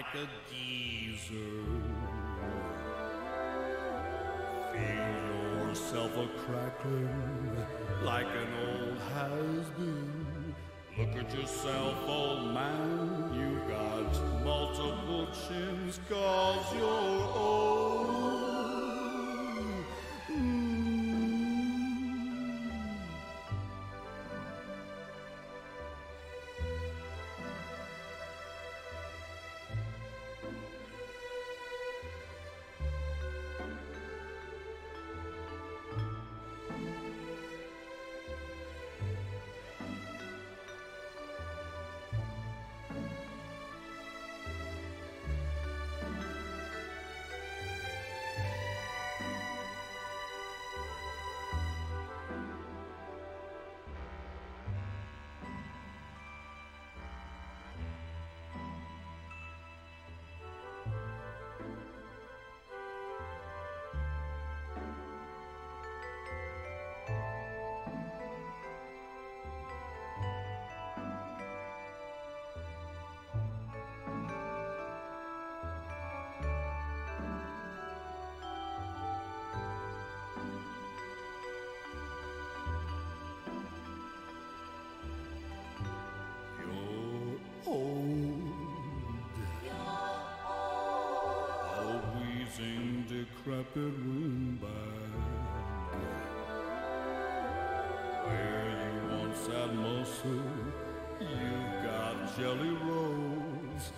like a geezer. Feel yourself a crackling like an old has-been. Look at yourself, old man. You got multiple chins, cause you're old. Old. A wheezing, decrepit room bag. Where you once had muscle, You've got jelly rolls.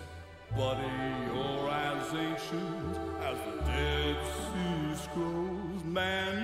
Buddy, you're as ancient as the Dead Sea Scrolls. Man,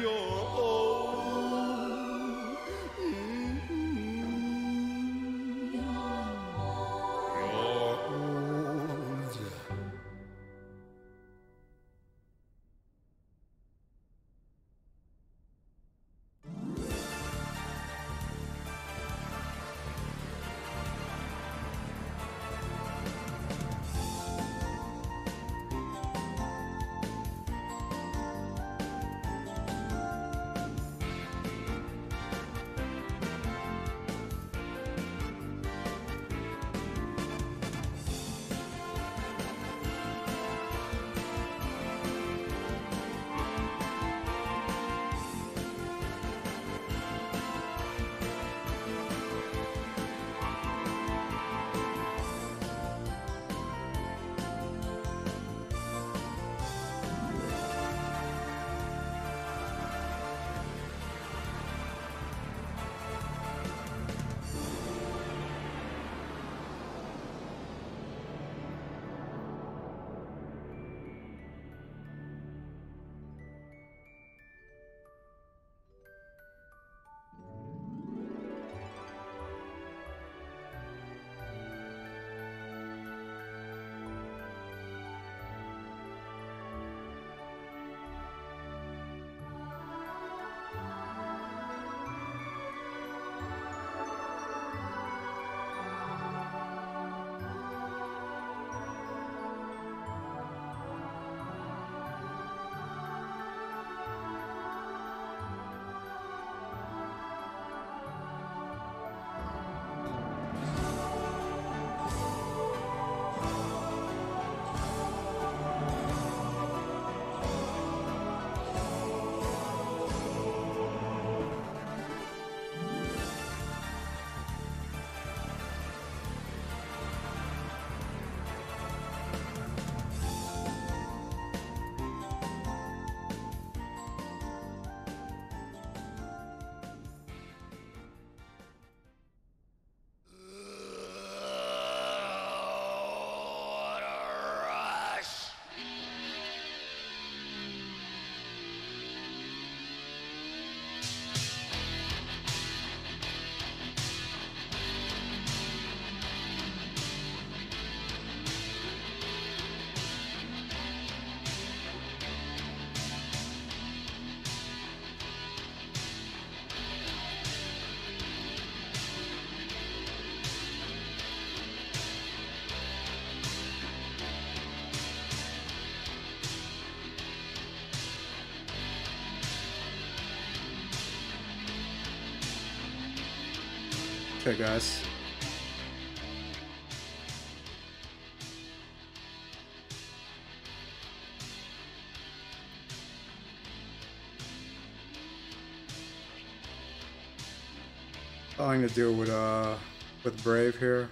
I'm gonna do with uh with Brave here.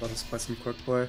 Let us play some quick play.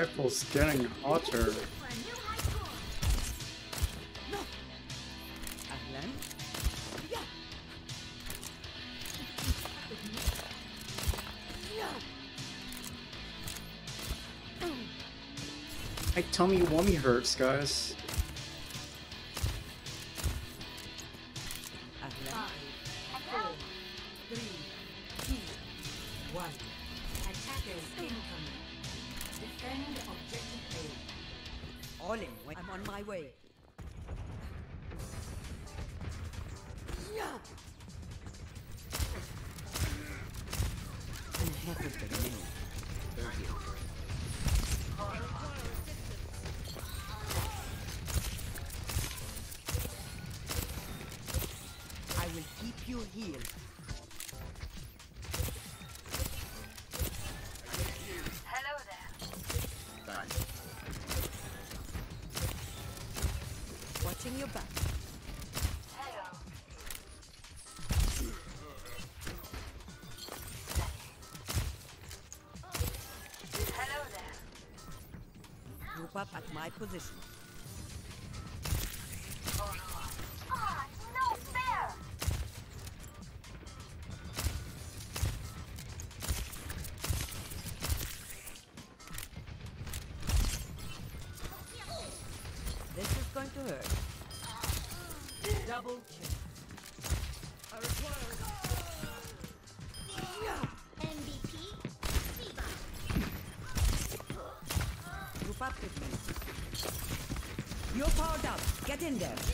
rifle's getting hotter. My tummy wummy hurts, guys. Dingo.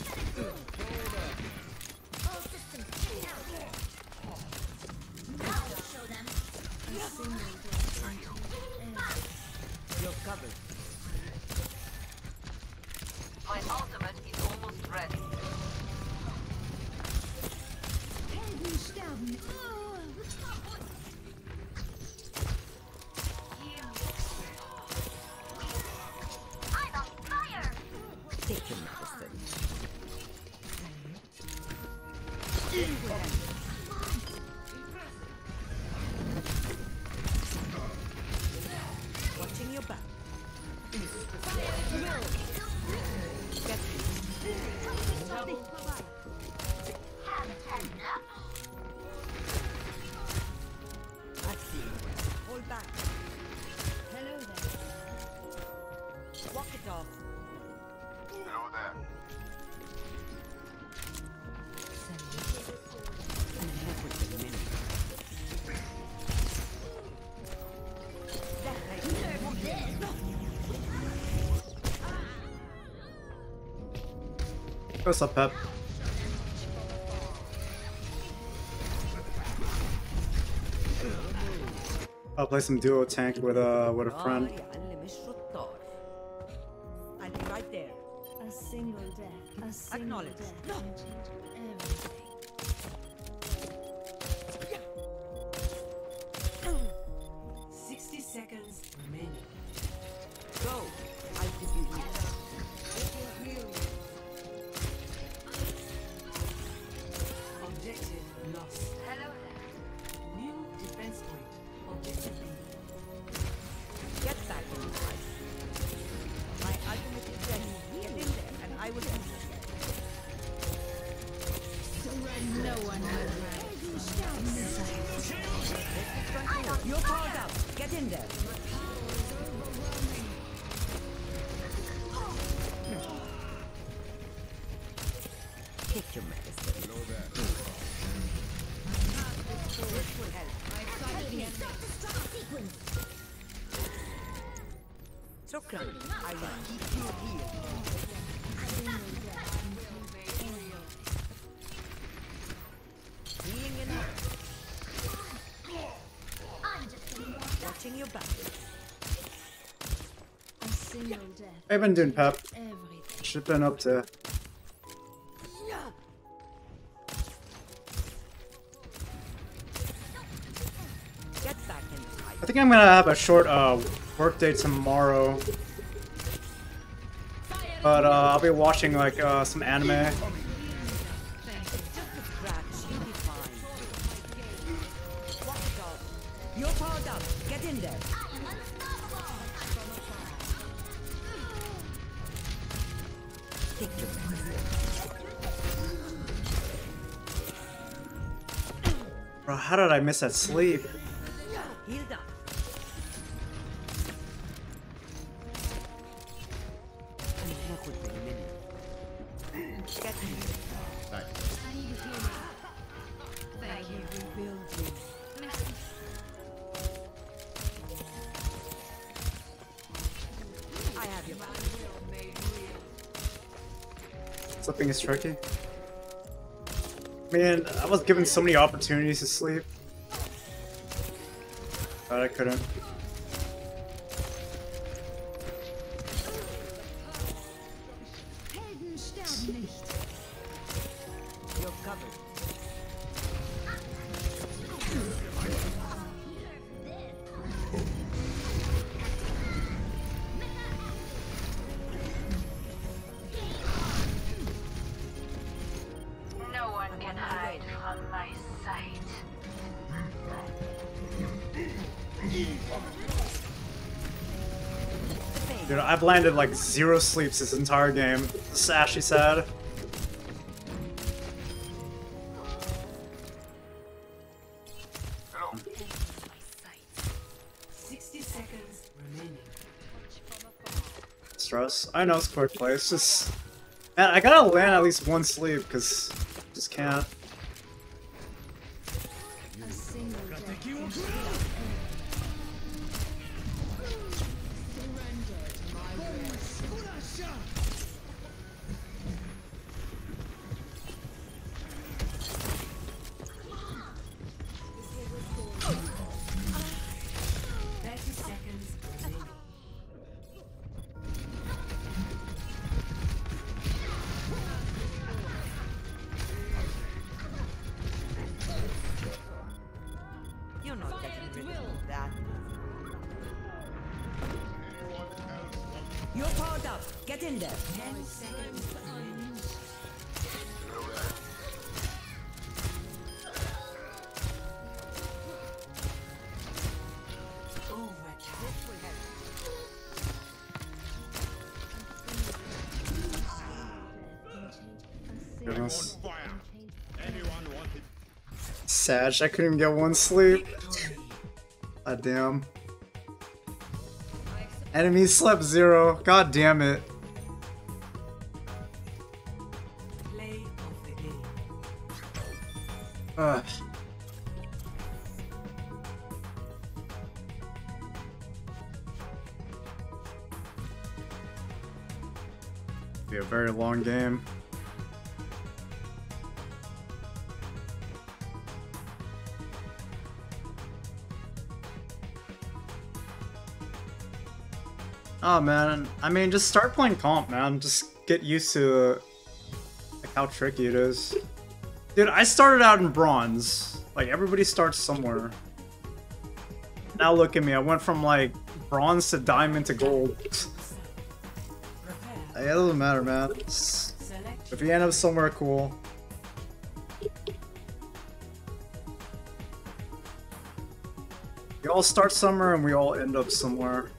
What's up, Pep? I'll play some duo tank with a uh, with a friend. Your power's out. Get in there. Single death. I've been doing pep. Everything. Should been up to. Get back in the fight. I think I'm gonna have a short uh work day tomorrow. But uh, I'll be watching like uh, some anime. Have that sleep. Sleeping is tricky. Man, I was given so many opportunities to sleep. But I couldn't. Landed like zero sleeps this entire game. It's actually sad. Stress. I know it's quick play. It's just, man, I gotta land at least one sleep because just can't. Sad. I couldn't even get one sleep. God damn. Enemy slept zero. God damn it. Mean, just start playing comp, man. Just get used to like how tricky it is. Dude, I started out in bronze. Like everybody starts somewhere. Now look at me. I went from like bronze to diamond to gold. It doesn't matter, man. If you end up somewhere cool. We all start somewhere and we all end up somewhere.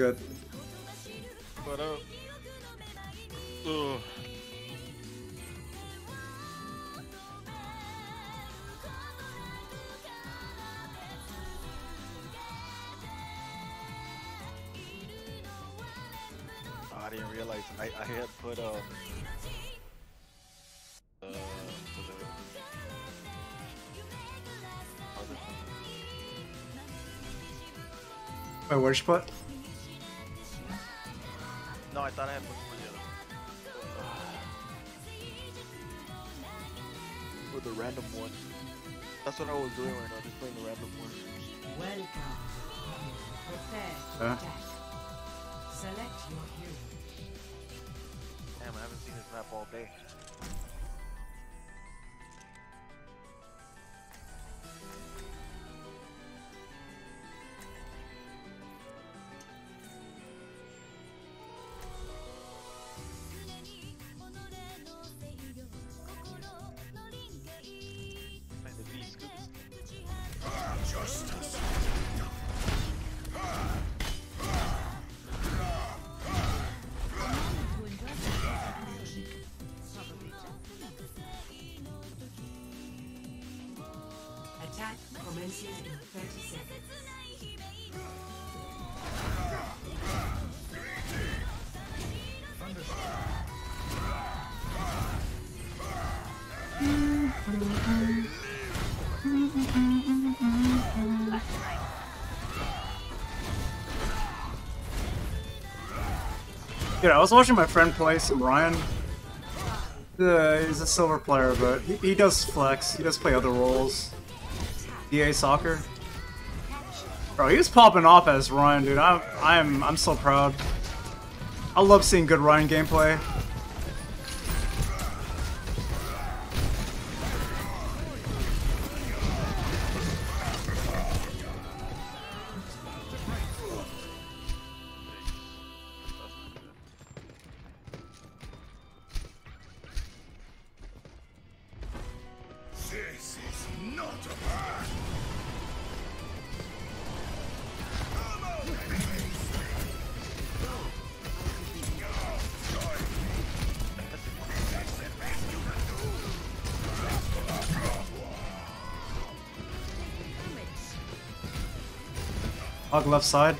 Good. But uh, ugh. Oh, I didn't realize I, I had put um uh was it other Wait, where'd you put? Huh? Dude, I was watching my friend play some Rein. Uh, he's a silver player, but he, he does flex. He does play other roles. EA Soccer. Bro, he was popping off as Rein, dude. I'm I'm I'm so proud. I love seeing good Rein gameplay. Left side.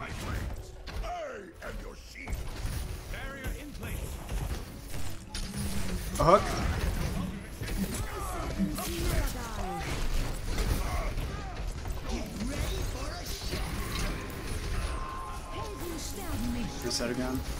my friends. I am your shield. Barrier in place. A hook. Reset again.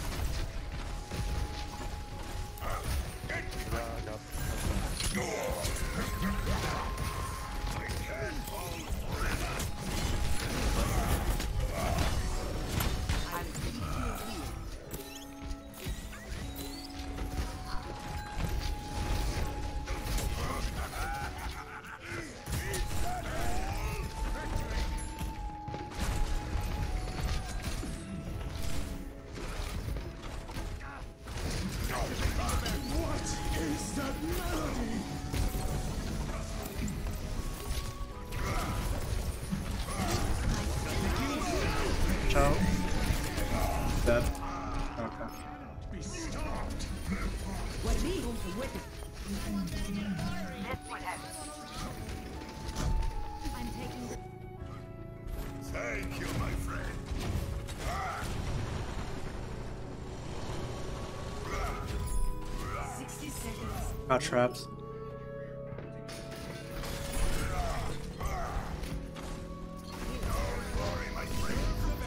Not traps.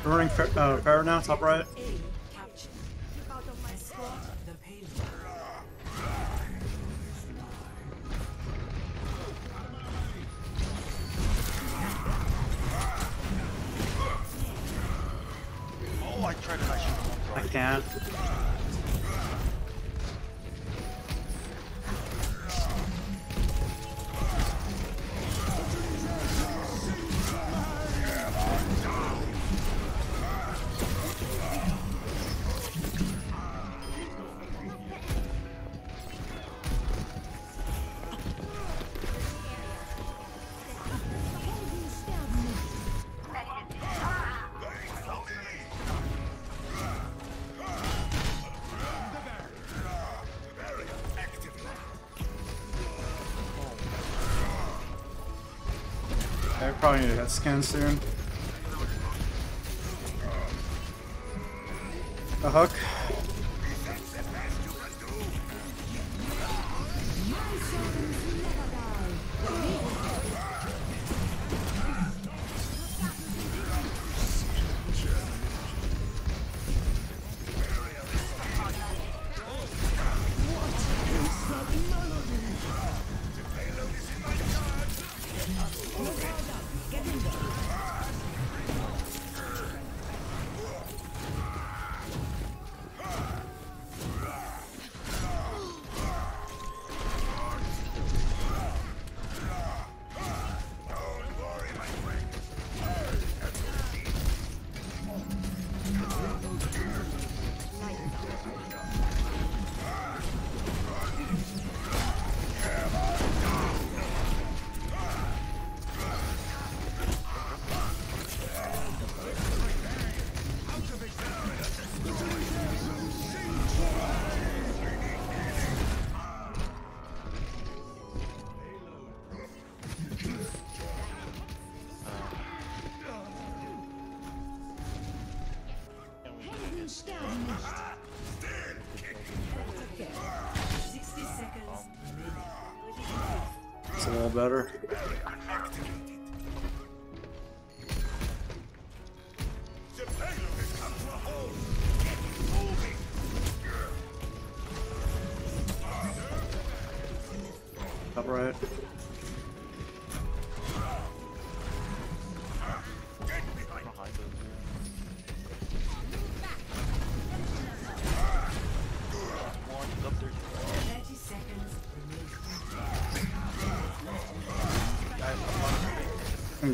Burning uh, fire now, top right. scan soon.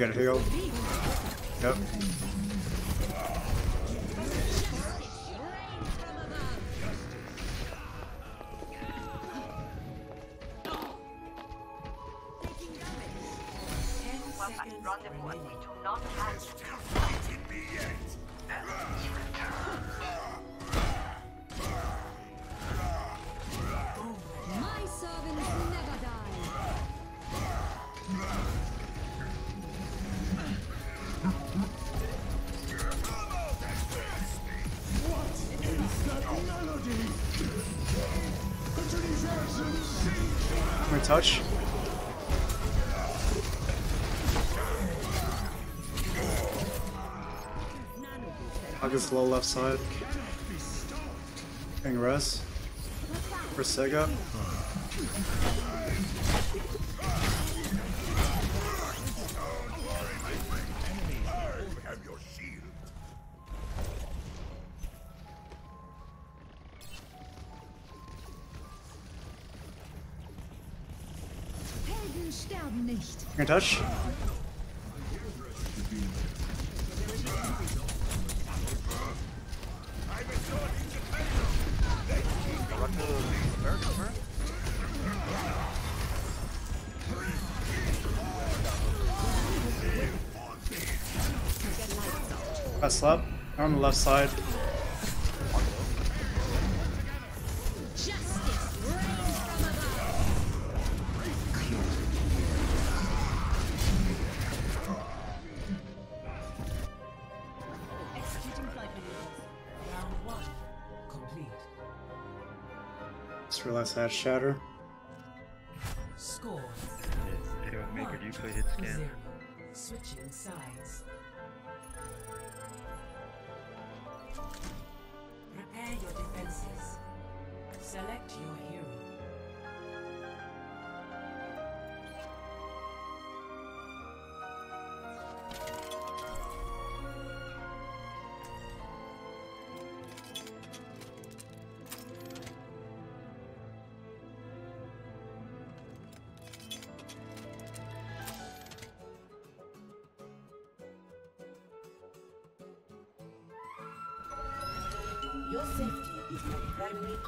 Gotta heal. touch. Huggies low left side. King Res. For Sega. Sterben nicht. Touch? I slept. On the left side. Glass Heart Shatter. Score. Scan.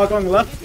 on the left.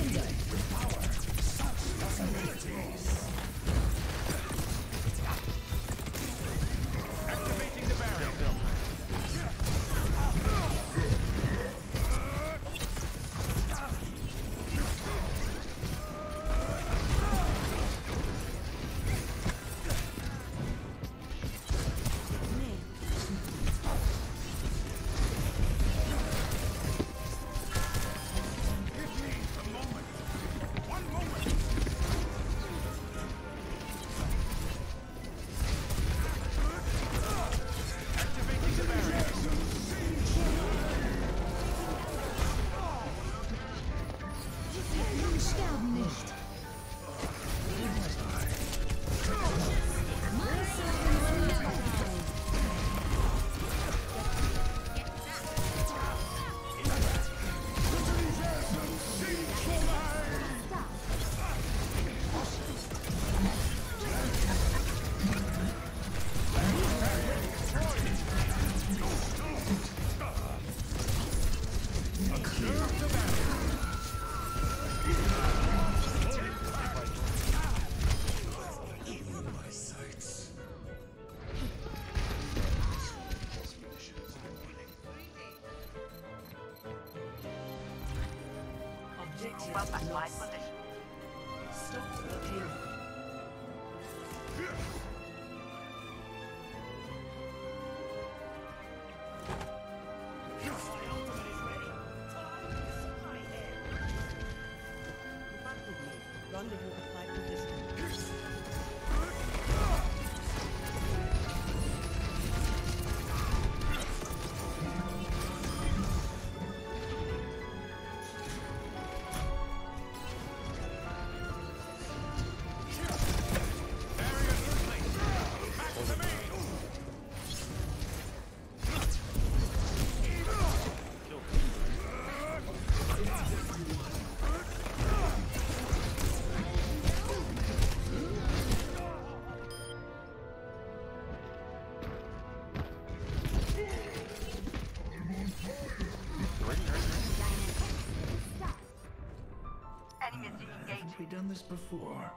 Before?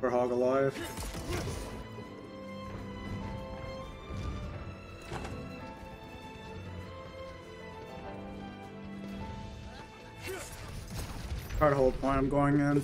For Hog Alive. To hold point, I'm going in.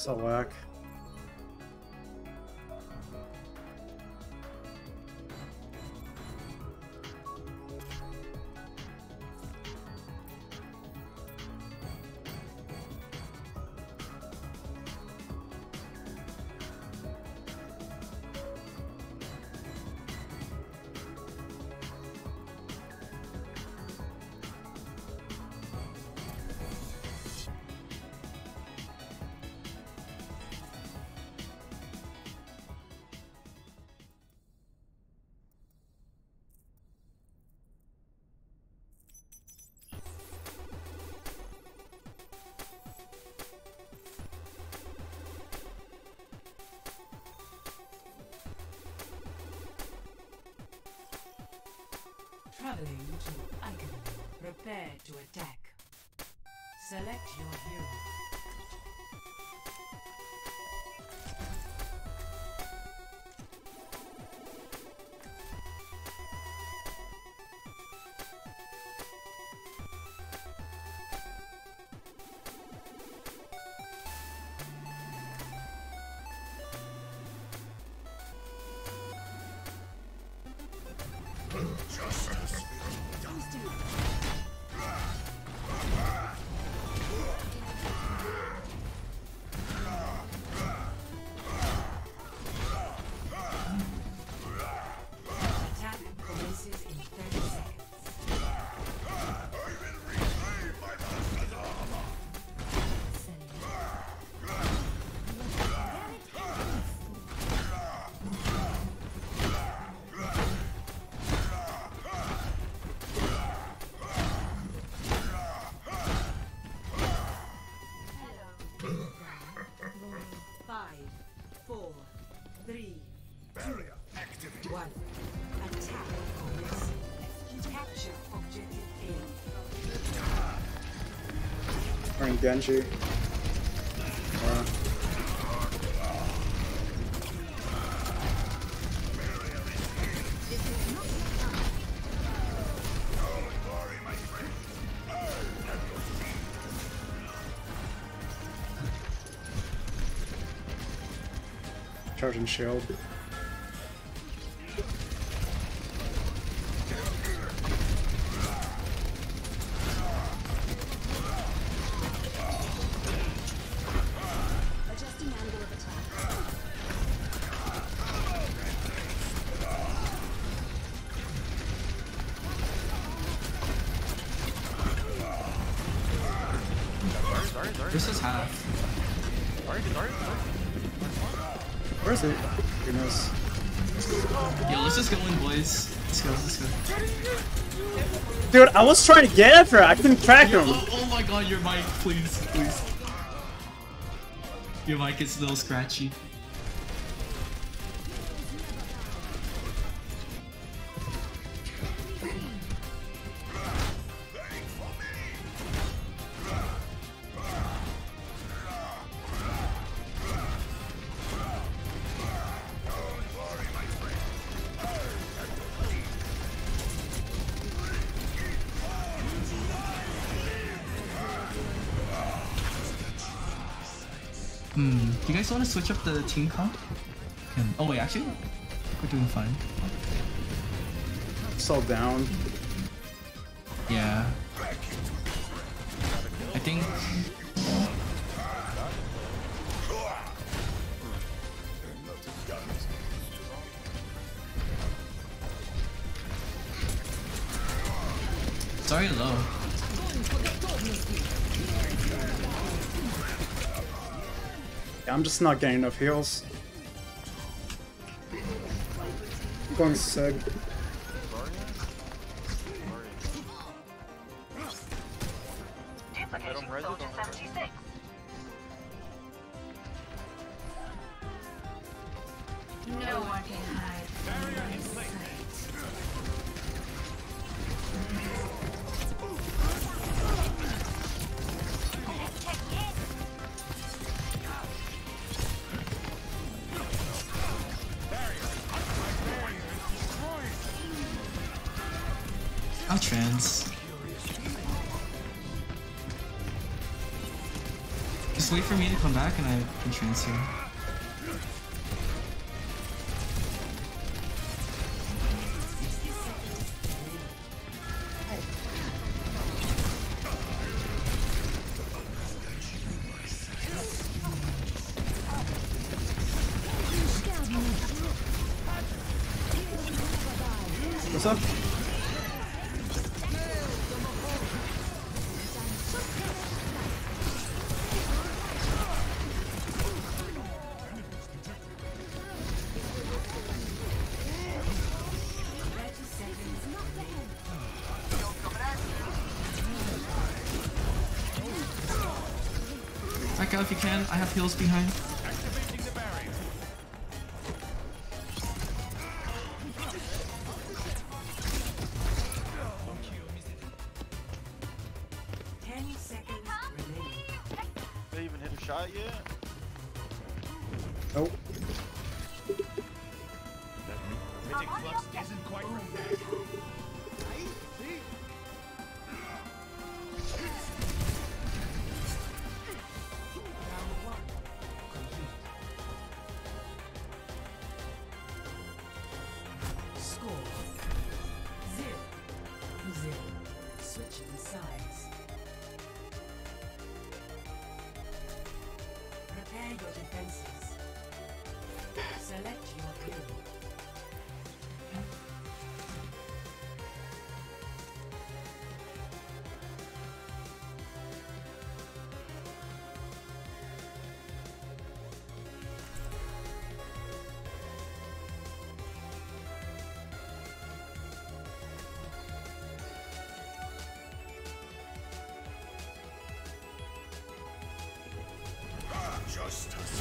So Traveling to Icon. Prepare to attack. Select your hero. Justice shoot. Genji. Uh, Charging shield. I was trying to get after it. I couldn't track him. oh, oh my god, your mic, please, please. Your mic is a little scratchy. Switch up the team comp? Can- Oh wait, actually, we're doing fine. So down. Just not getting enough heals. Going Sig. Back and I can transfer. Heals behind. justice.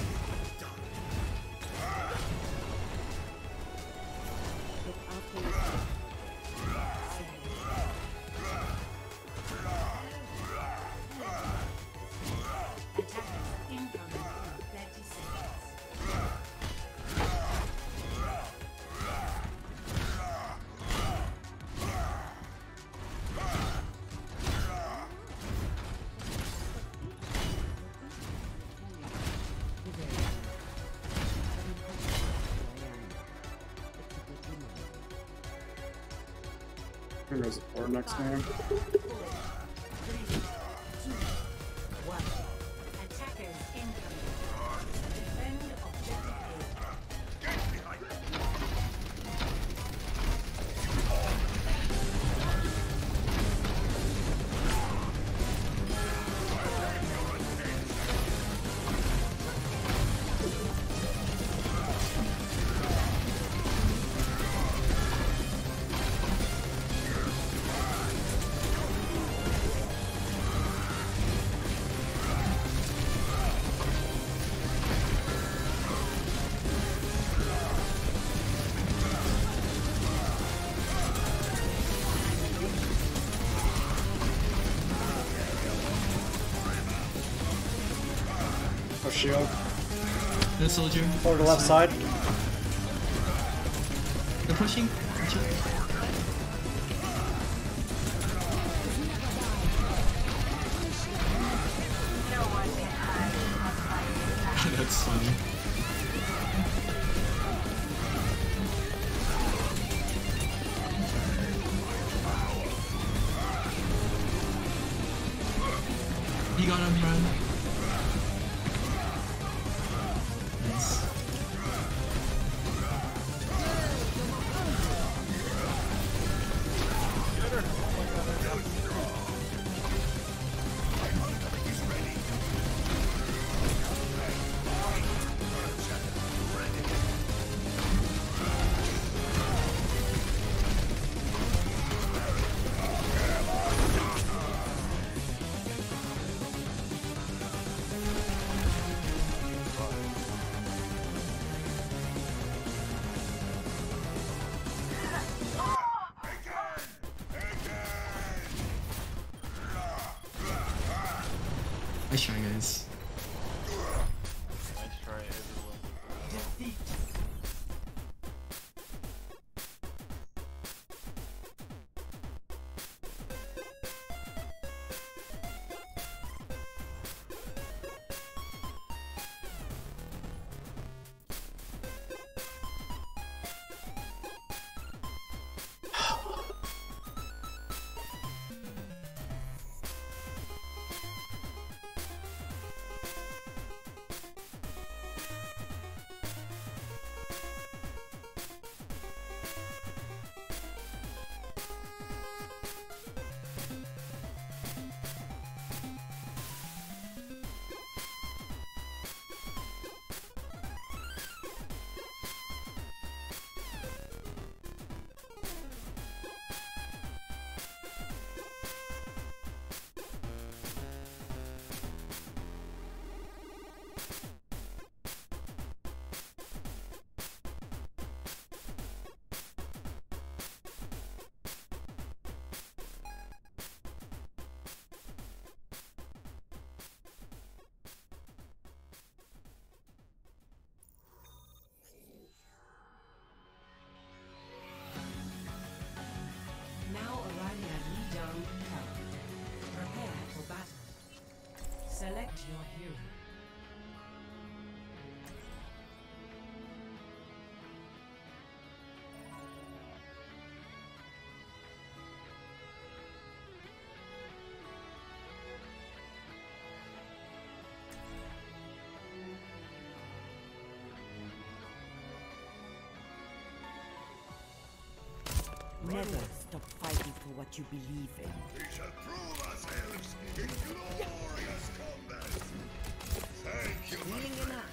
Who knows the floor next time? soldier. Or the left side. Select your hero. Never. Stop fighting for what you believe in. We shall prove ourselves in glorious combat. Thank you, my friend.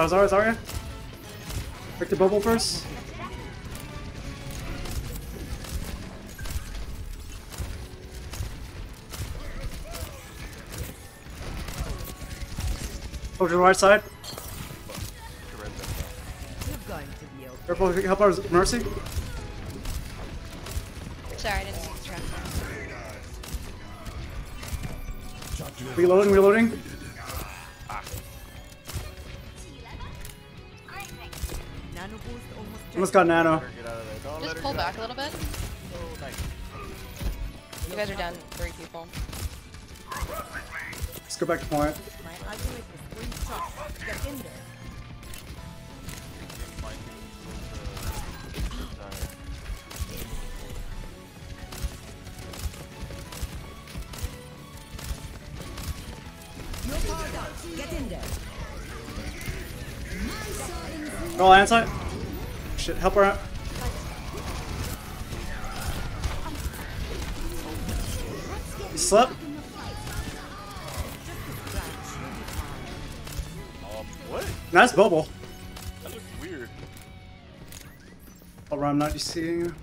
Was ours, Zarya. Break the bubble first. Over to the right side. You're going to be okay. Careful, help our Mercy. Sorry, I didn't see the trap. Reloading, reloading. Almost Almost got nano. Get out of there. Just pull back a little bit. You guys are down three people. Let's go back to point. Roll inside. Shit, help her out. You slept? Um, what? Nice bubble. That looks weird. Run, I'm not seeing you.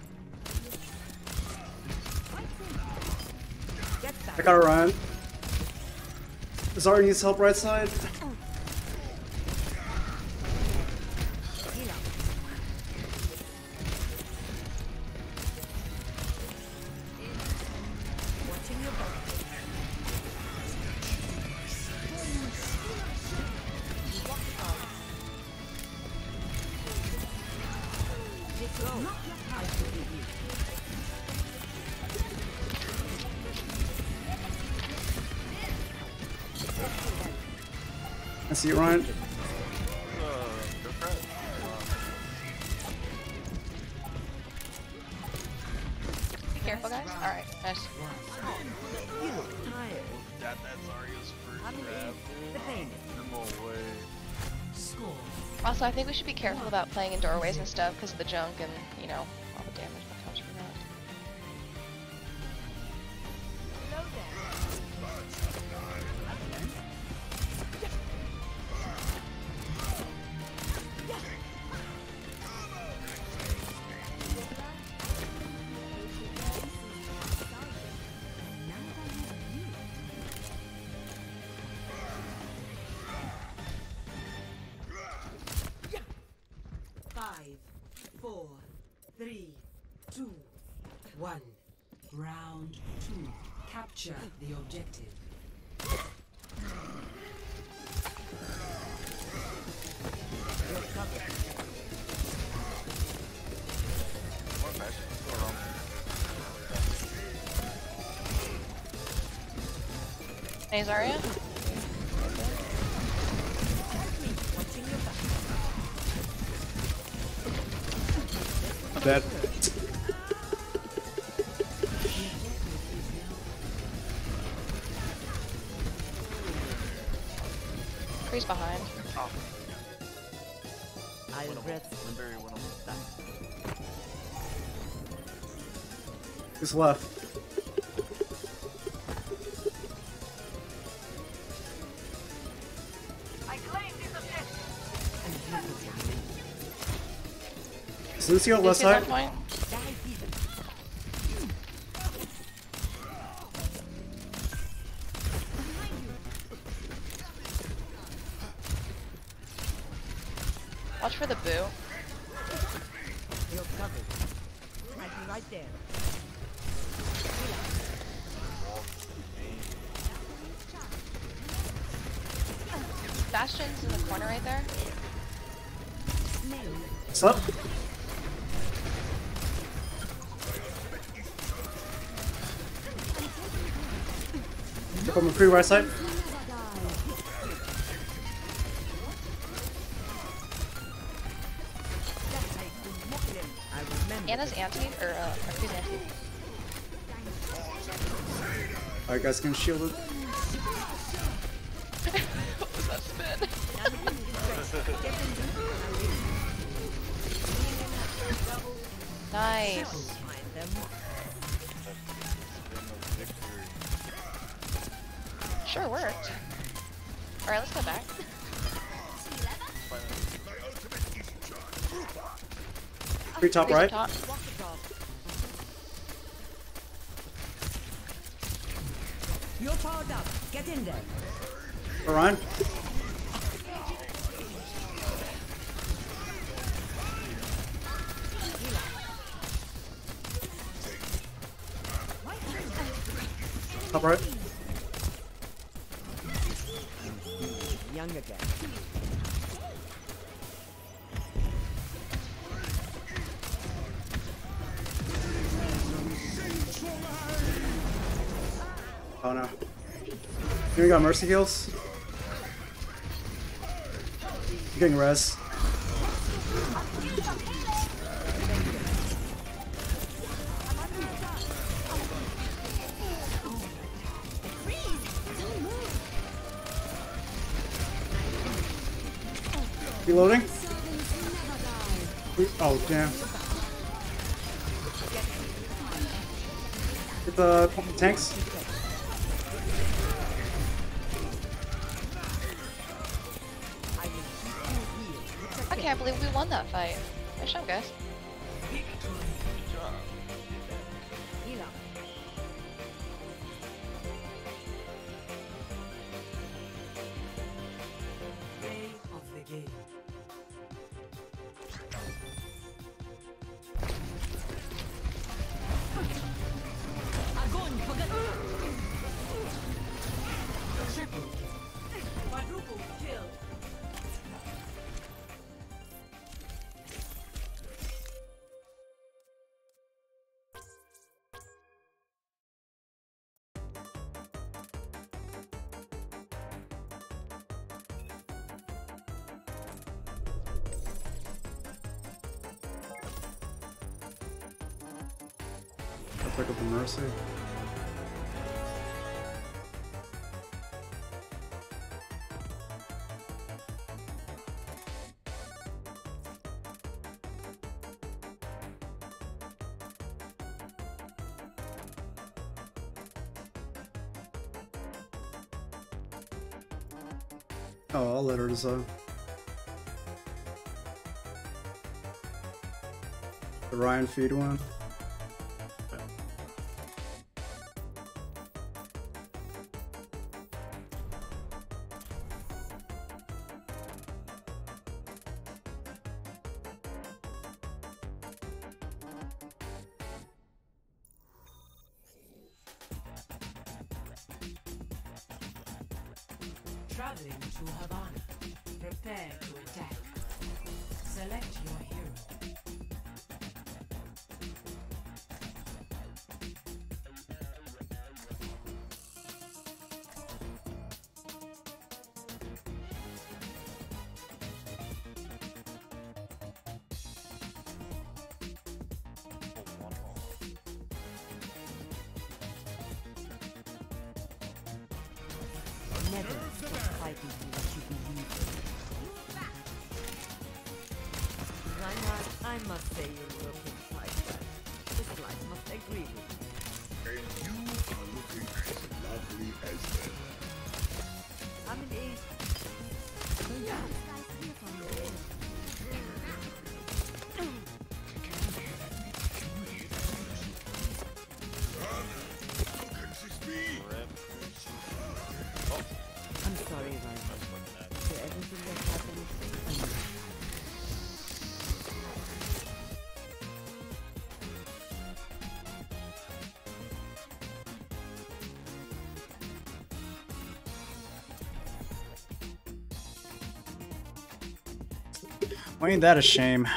I gotta run. Zarya needs help right side. See you, Rein. It. Be careful, guys. No way. Also, I think we should be careful about playing in doorways and stuff because of the junk and, Hey, Zarya? Watching your back. Dead. Freeze behind. I'll rest when Very one of them. Who's left? Is Lucio left right side. Ana's anti, or uh, Mercury's anti. Alright, guys, can shield it. top right. Top. you got mercy heals? You're getting res. Reloading? Re oh, damn. Get the tanks. can't believe we won that fight. Nice job, guys. or so. The Rein feed one. Ain't that a shame?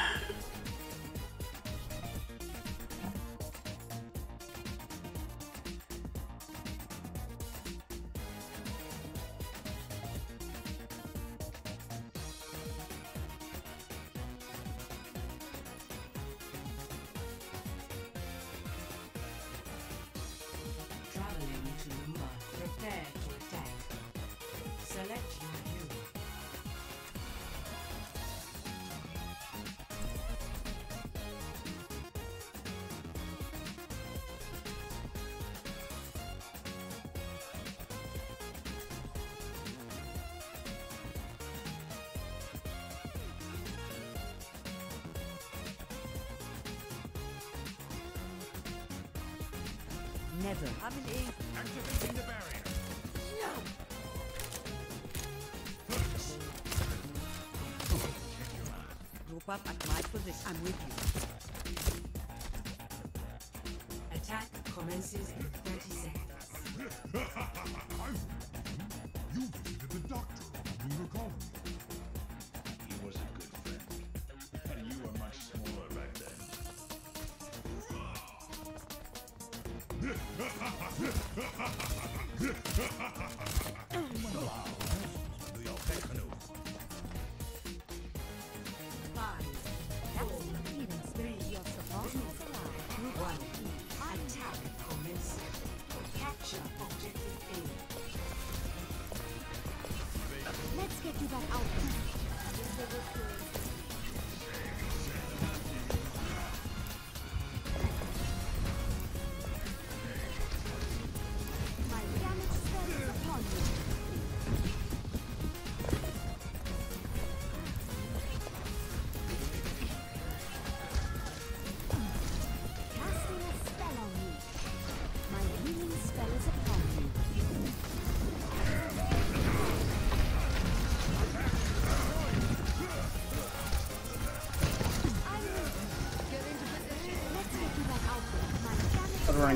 I'm with you. Attack commences in 30 seconds.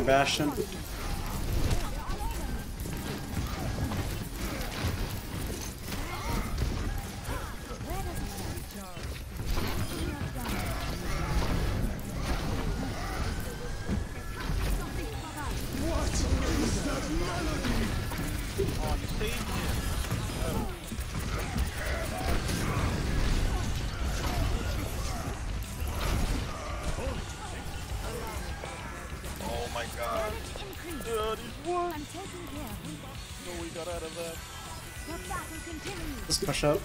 Bastion. push up.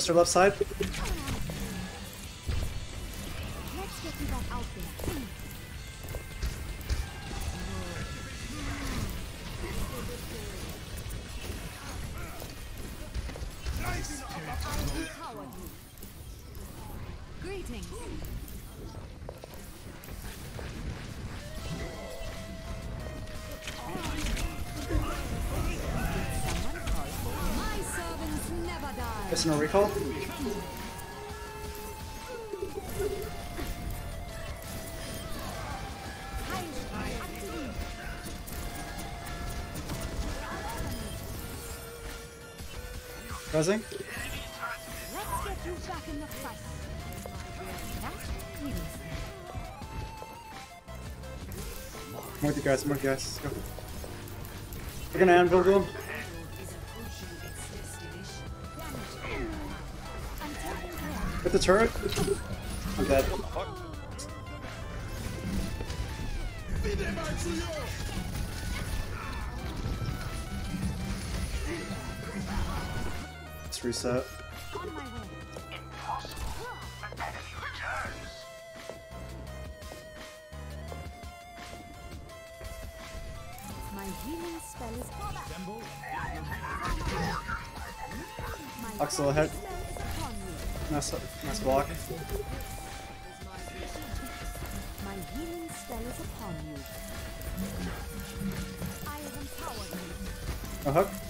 Mr. Left Side. guys, more guys. Go. We're gonna anvil them. Hit the turret. I'm dead. Let's reset. Axel ahead. Nice, nice block. My healing spell is upon you. I have empowered you. A hook.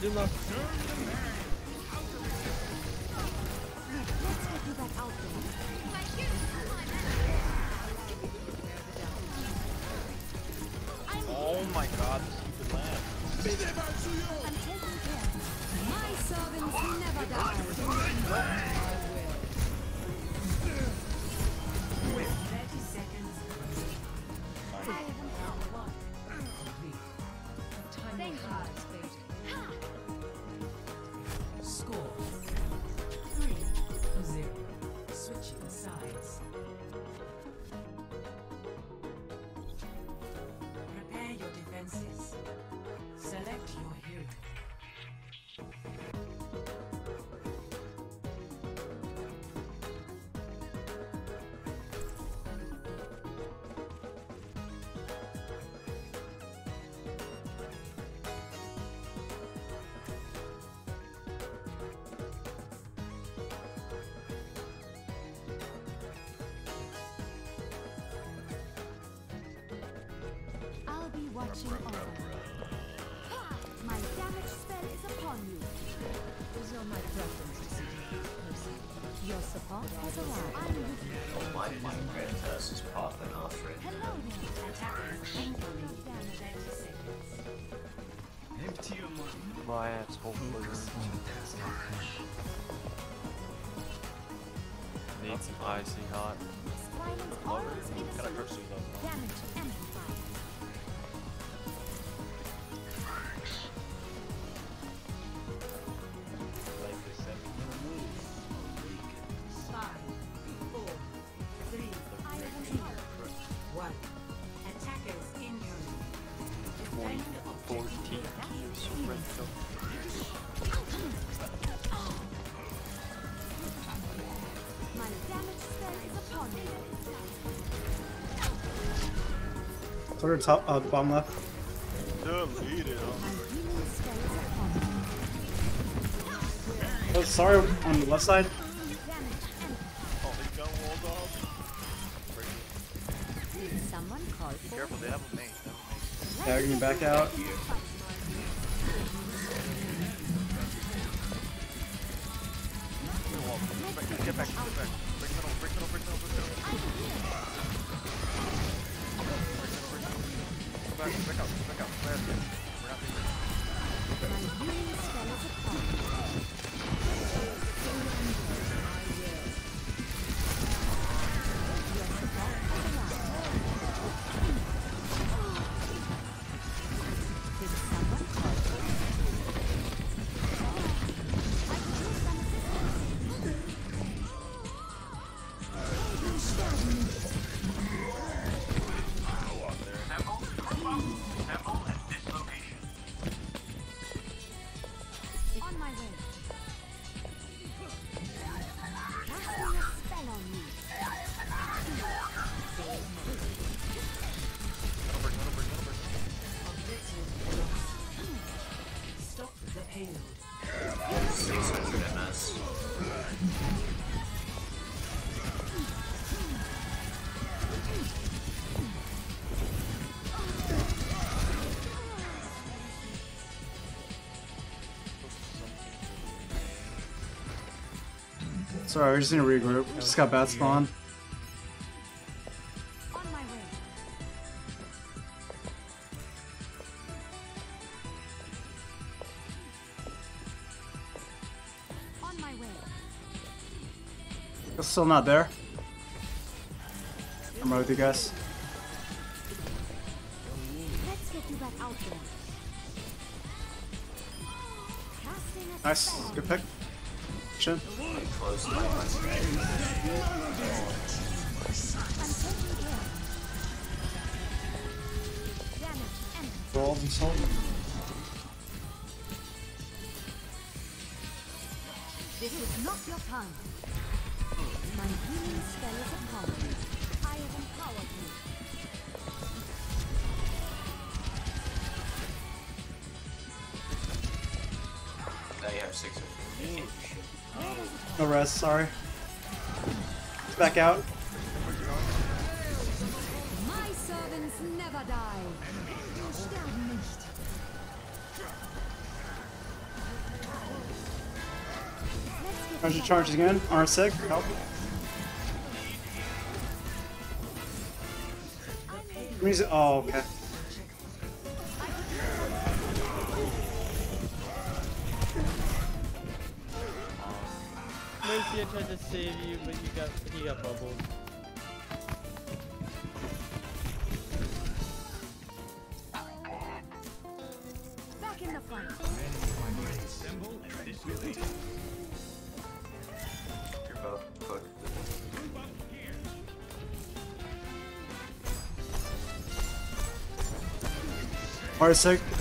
do not Her top, uh, bottom left. Delete it. Oh, sorry, on the left side. Sorry, we just need to regroup. Just got bad spawn. On my way. On my way. It's still not there. I'm right with you guys. Nice, good pick. Chin. Close to my I'm taking care. Damage and Roll and salt. This is not your time. My healing spell is upon you. I have empowered you. Now you have 600. No rest, sorry. Back out. My servants never die. Sie sterben. Charge charges again. R6. Help. Oh, okay. R6.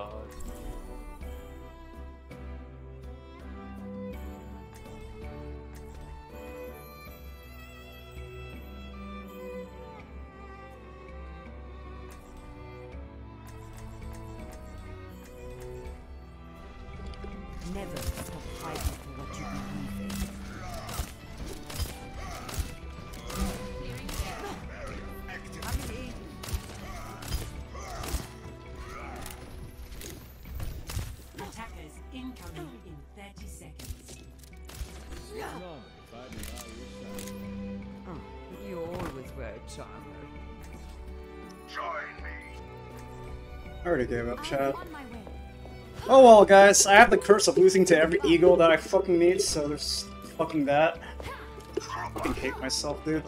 God. Never stop fighting already gave up, Chad. Oh well, guys, I have the curse of losing to every eagle that I fucking need, so there's fucking that. I fucking hate myself, dude.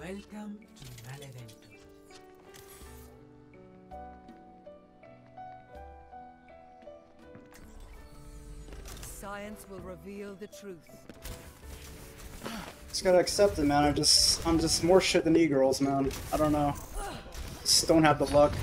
Welcome to Malevento. Science will reveal the truth. Just gotta accept it, man. I just, I'm just more shit than e-girls, man. I don't know. Just don't have the luck.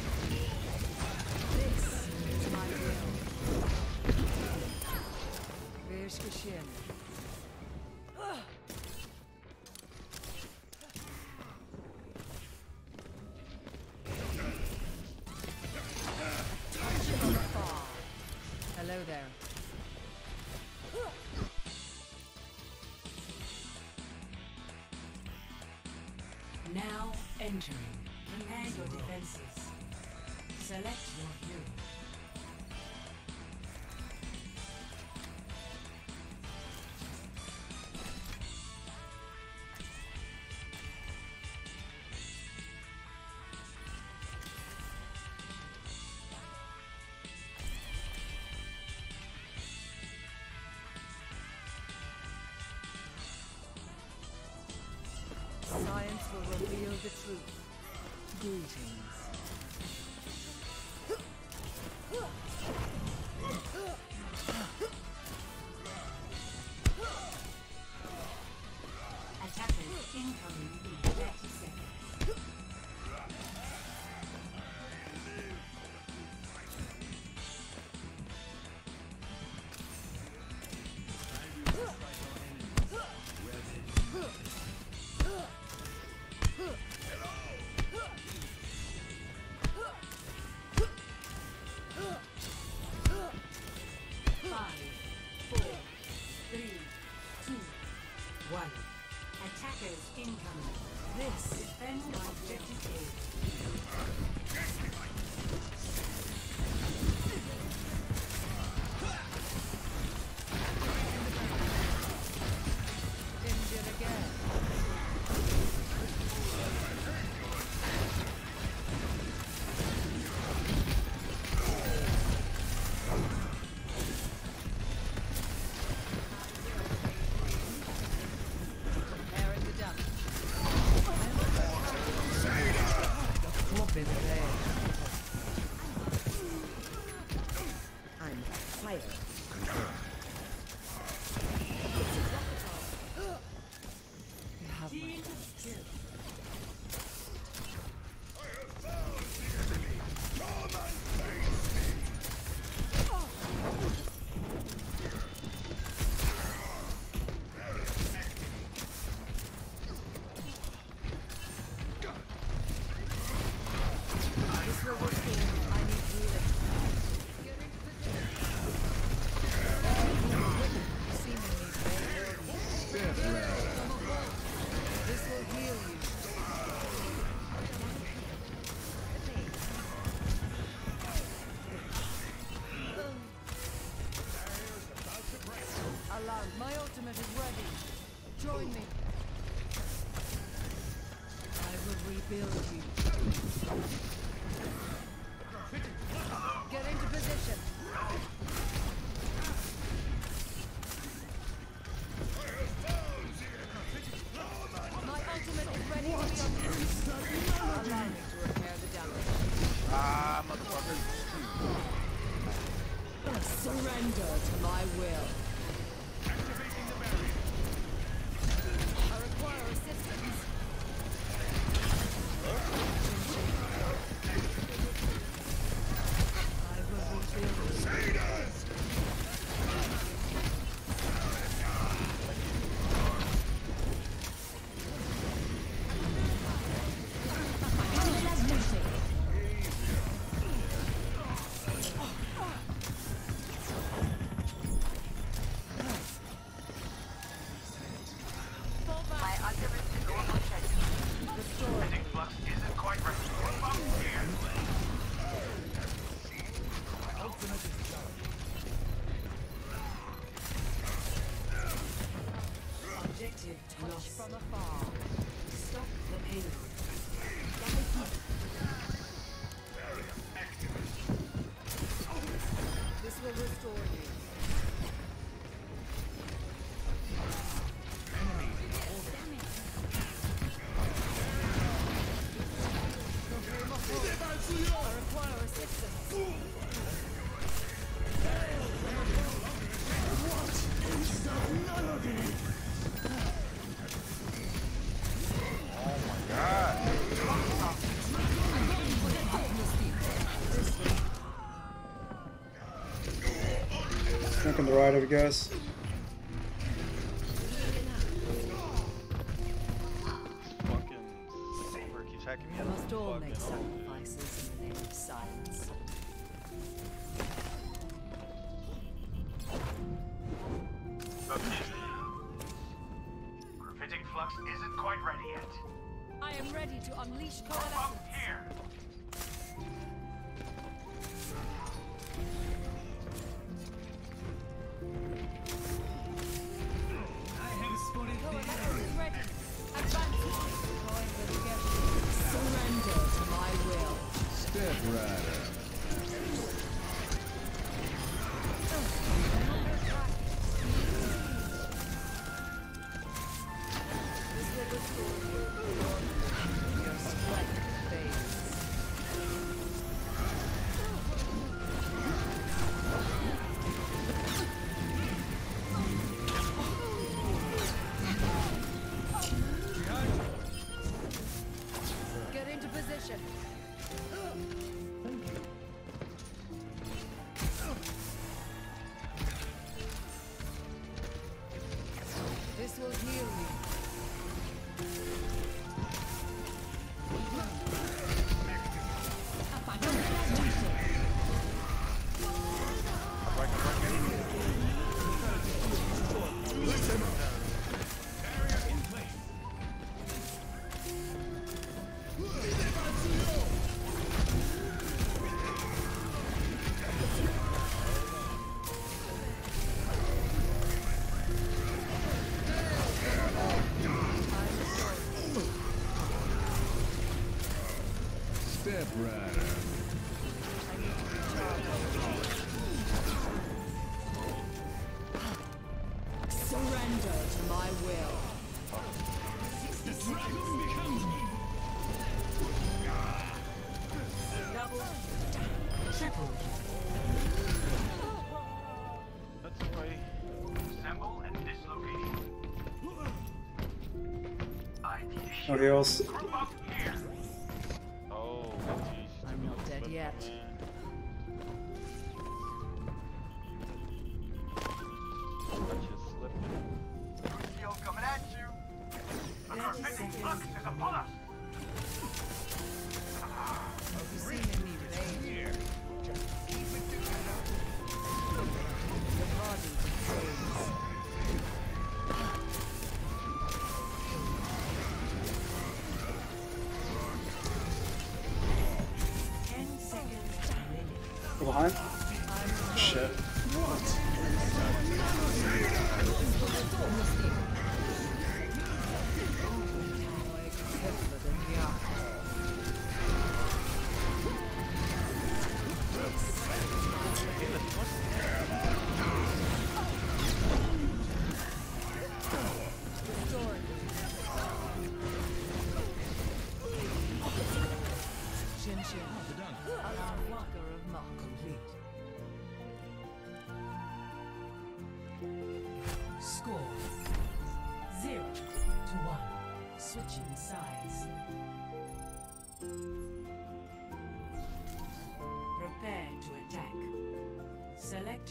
Rebuild you. Making the right Surrender to my will. Double, triple. Assemble at this location. I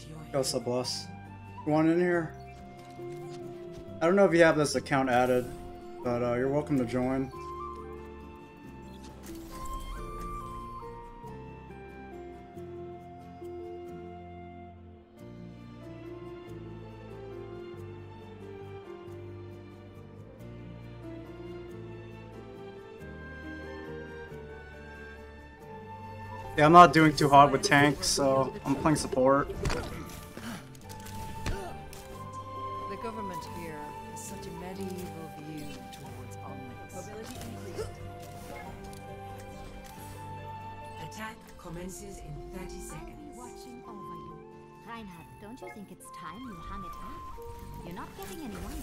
Your Go. You want in here? I don't know if you have this account added, but uh, you're welcome to join. Yeah, I'm not doing too hot with tanks, so I'm playing support. The government here has such a medieval view towards omnics. Mobility increased. Attack commences in 30 seconds. Watching over you. Reinhardt, don't you think it's time you hung it up? You're not getting any younger.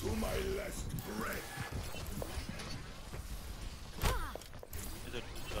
To my last breath. Is it uh, just right track? Uh,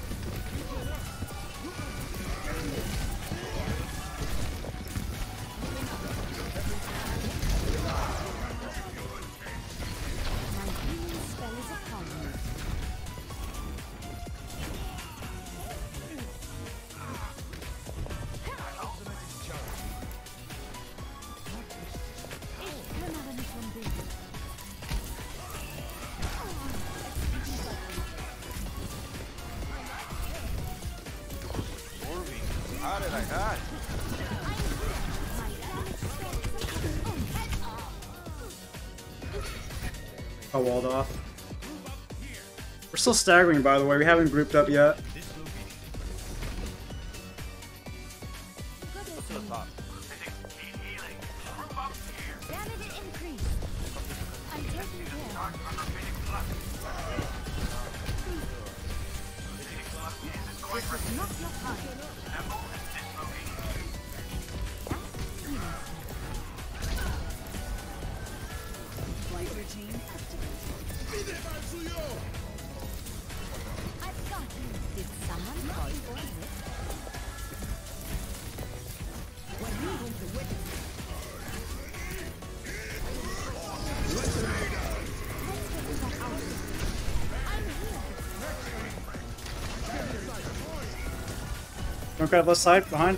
walled off. We're still staggering, by the way. We haven't grouped up yet. grab left side, behind.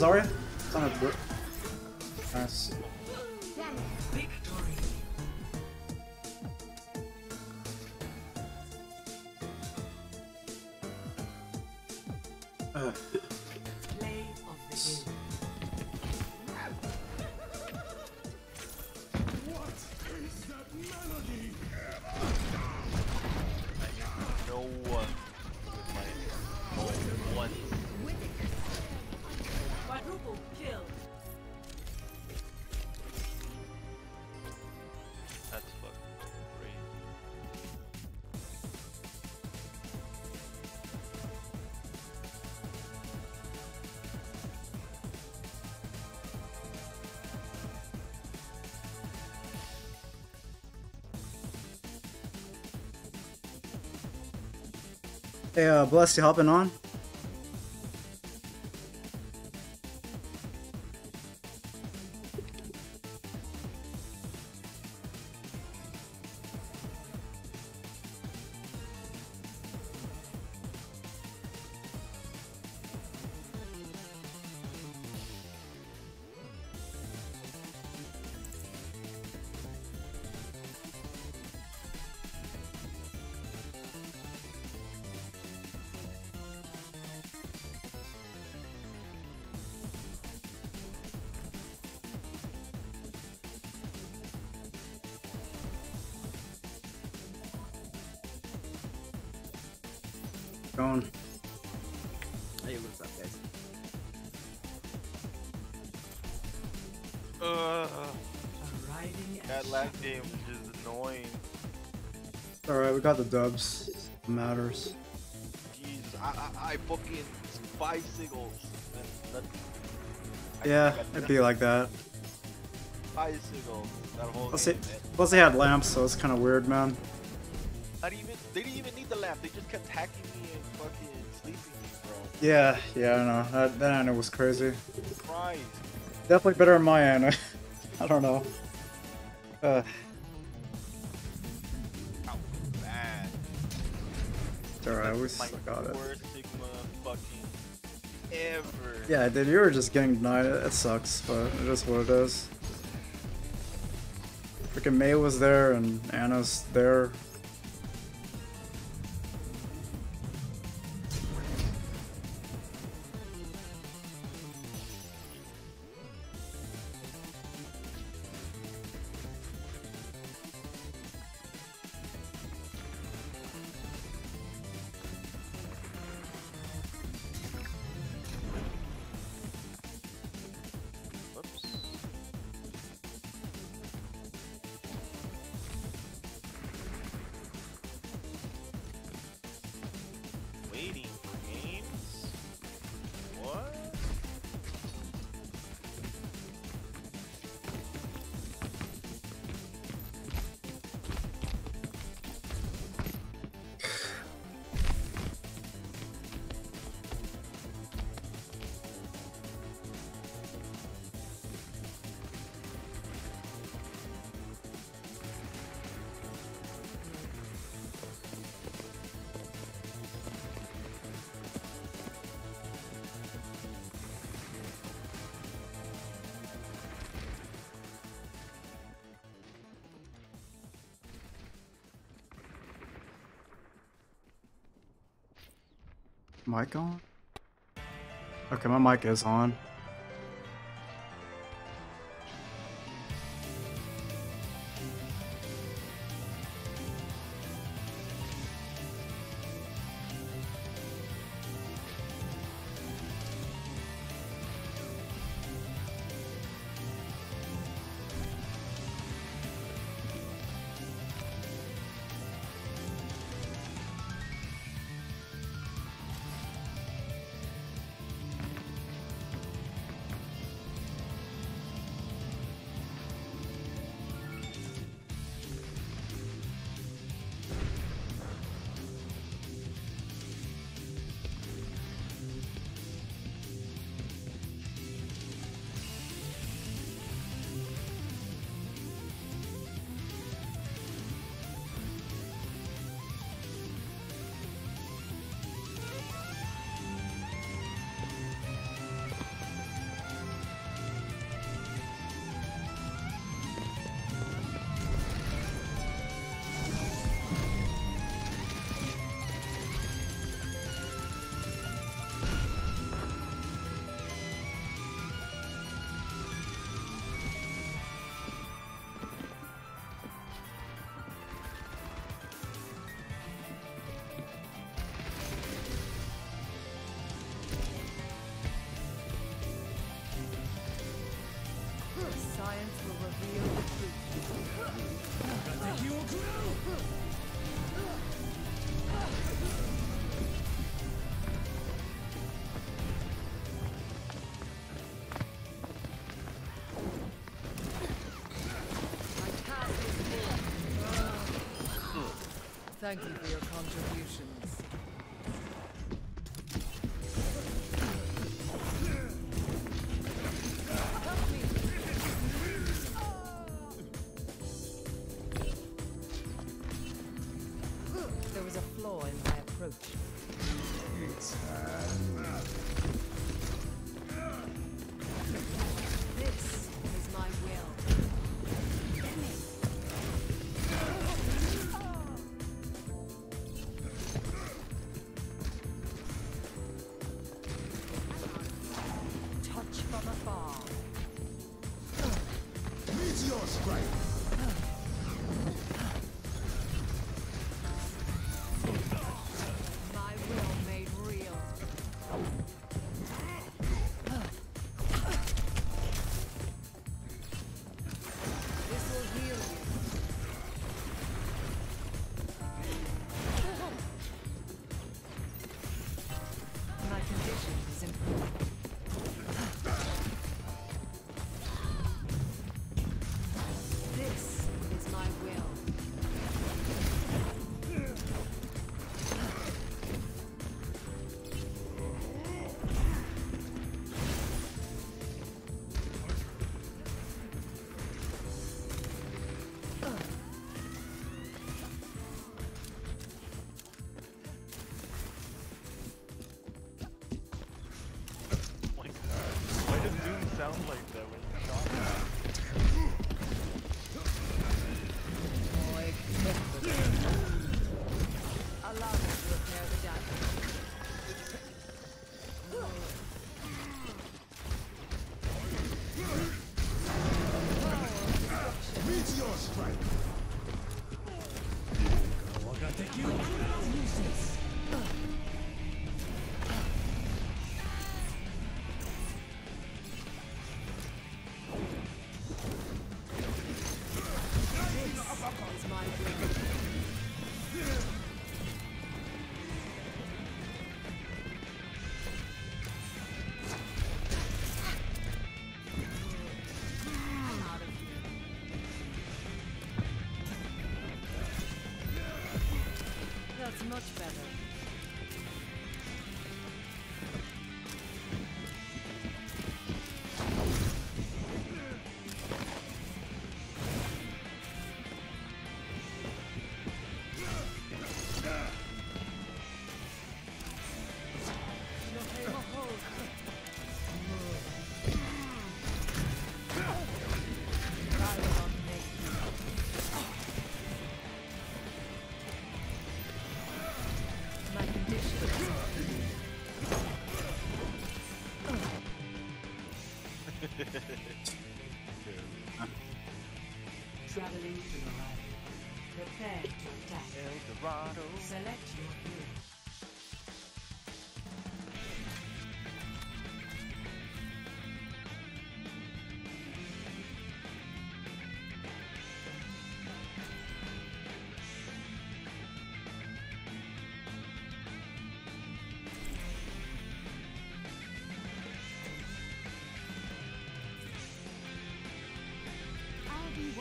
Zarya? Hey, uh, Bless, you on? We got the dubs. It matters. Jesus, I, I, I fucking five singles. That, that, yeah, it'd be like that. Five singles. That whole Plus, game, it, plus they had lamps, so it's kind of weird, man. Not even, they didn't even need the lamp. They just kept hacking me and fucking sleeping me, bro. Yeah, yeah, I know. That, that Ana was crazy. Christ. Definitely better than my Ana. I don't know. Uh, you were just getting denied. It, it sucks, but it is what it is. Freaking Mei was there and Ana's there. Mic on? Okay, my mic is on. Thank you for your contributions.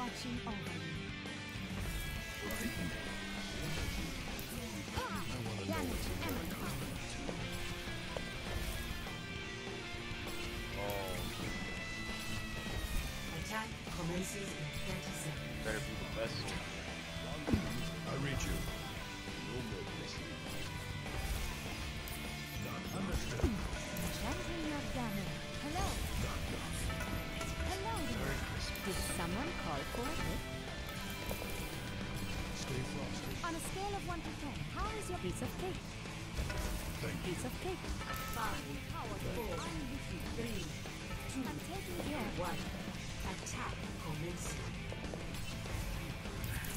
Watching over you. Damage incoming. Attack commences Piece of cake. Five, four, three, two, one. Attack commencing.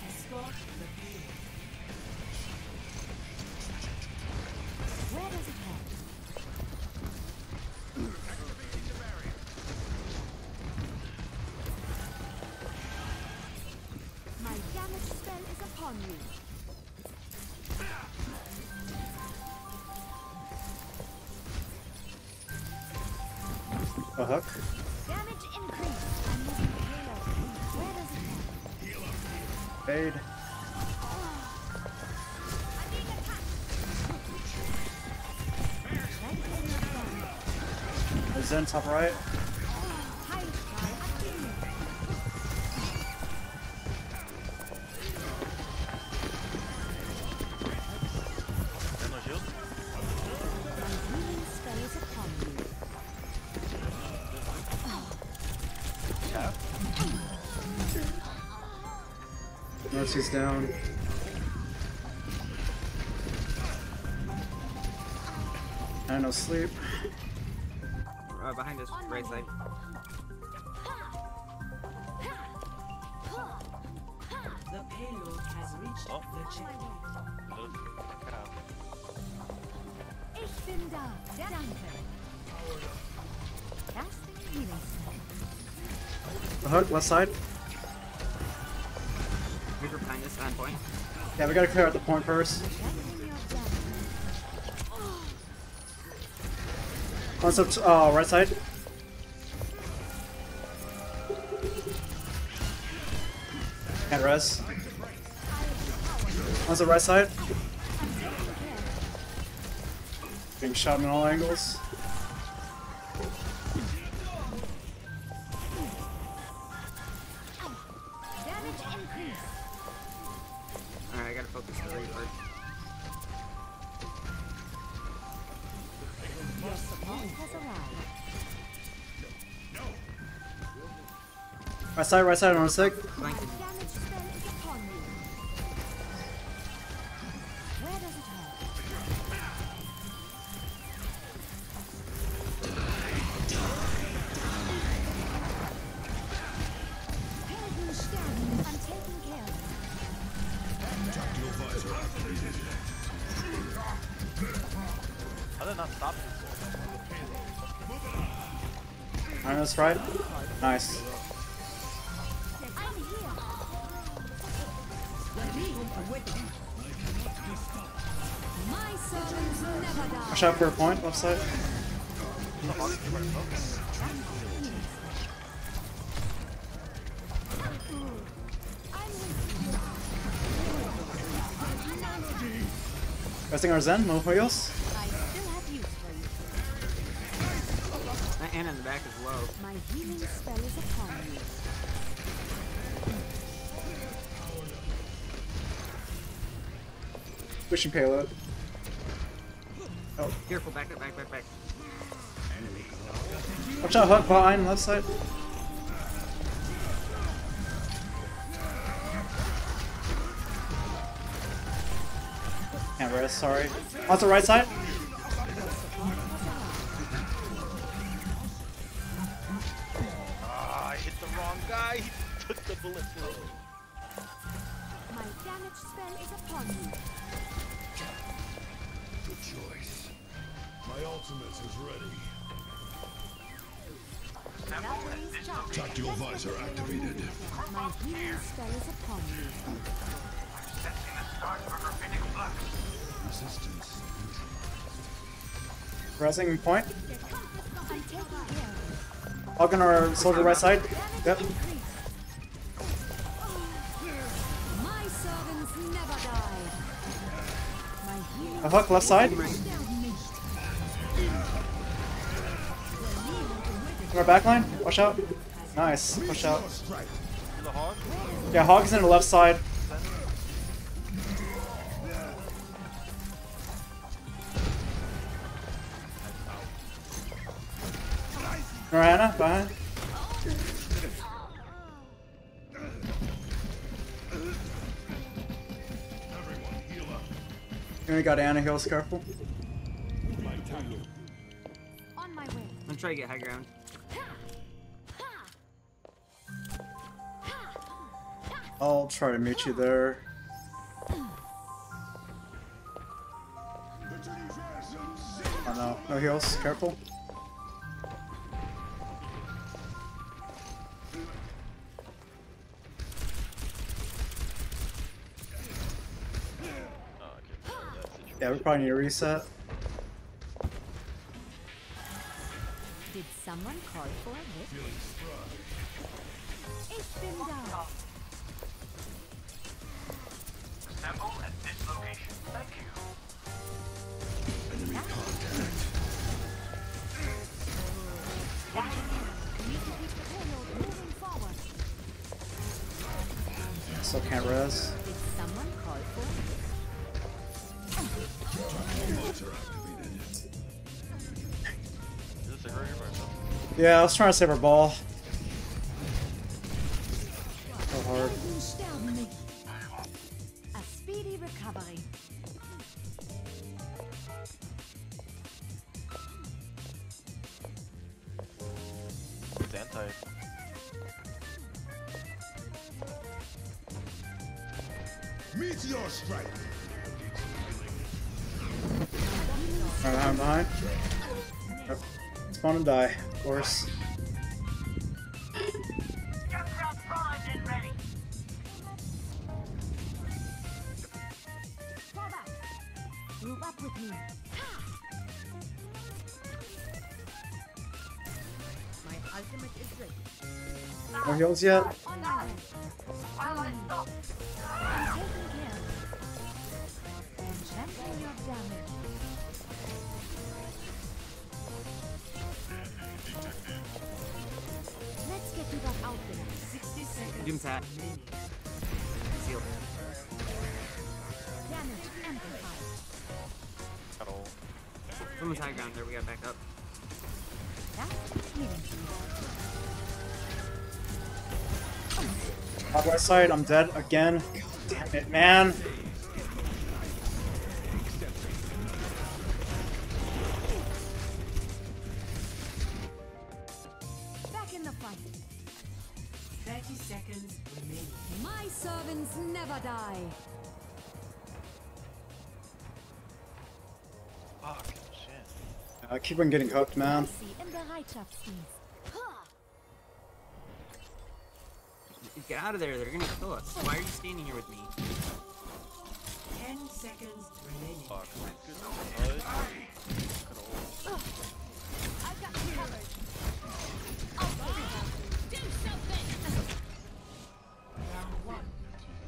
Escort the hero. Head? Fade. Chanting your damage. Zen top right. Mercy's down. I no sleep. Uh, behind us, right side. The payload has reached Oh. the checkpoint. Ich bin da. Danke. Casting healing spell. A hook, left side. We gotta clear out the point first. To, uh, right side. Can't res. One's the right side. Being shot in all angles. Side, right side on a sec. Damage spell is upon you. Where does it never. Watch out for a point, left side. Resting our Zen, no heals. I still have use for you. That Ana in the back is low. My healing spell is upon you. Pushing payload. Oh, Careful, back up, back, back, back. watch out, hook behind, left side. Rest, sorry. On the right side. Pressing point. Hug on our soldier right side. Yep. A hook left side. On our back line. Watch out. Nice. Watch out. The hog? Yeah, Hog's in the left side. And we got Ana heals, careful. My tackle. on my way. I'm trying to get high ground. I'll try to meet you there. Oh no, no heals, careful. We probably need a reset. Did someone call for a hit? Ich bin da. Assemble at this location. Thank you. Enemy contact. Need to keep the payload moving forward. Still can't res. Yeah, I was trying to save our ball. Ready. No Top right side, I'm dead again. Damn it, man. Back in the fight. 30 seconds. My servants never die. Fuck, shit. I keep on getting hooked, man. Get out of there, they're gonna kill us. Why are you standing here with me? 10 seconds remaining. Fuck. Good bud. I've got you covered. Do something. Round one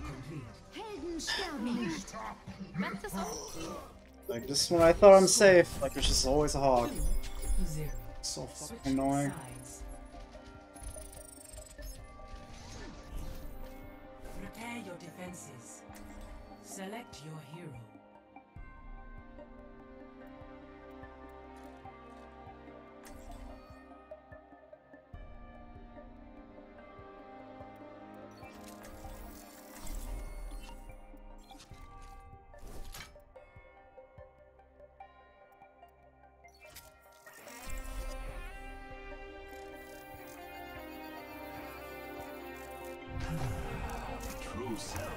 complete. Helden sterben nicht. Merkt das auch? Like, just when I thought I'm safe, like, there's just always a hog. So fucking annoying. Select your hero. True self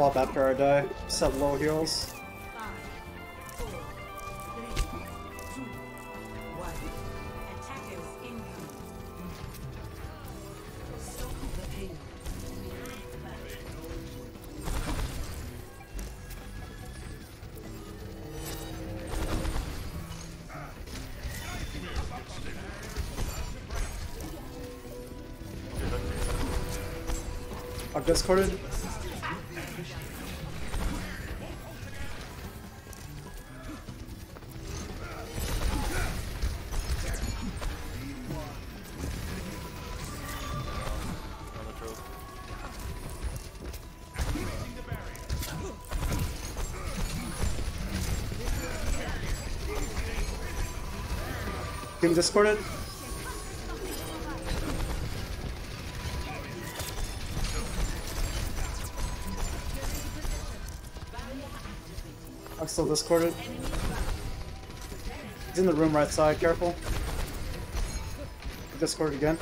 swap after I die. Set low heals. I've discorded. Team discorded. I'm still discorded. He's in the room right side, careful. Discord again.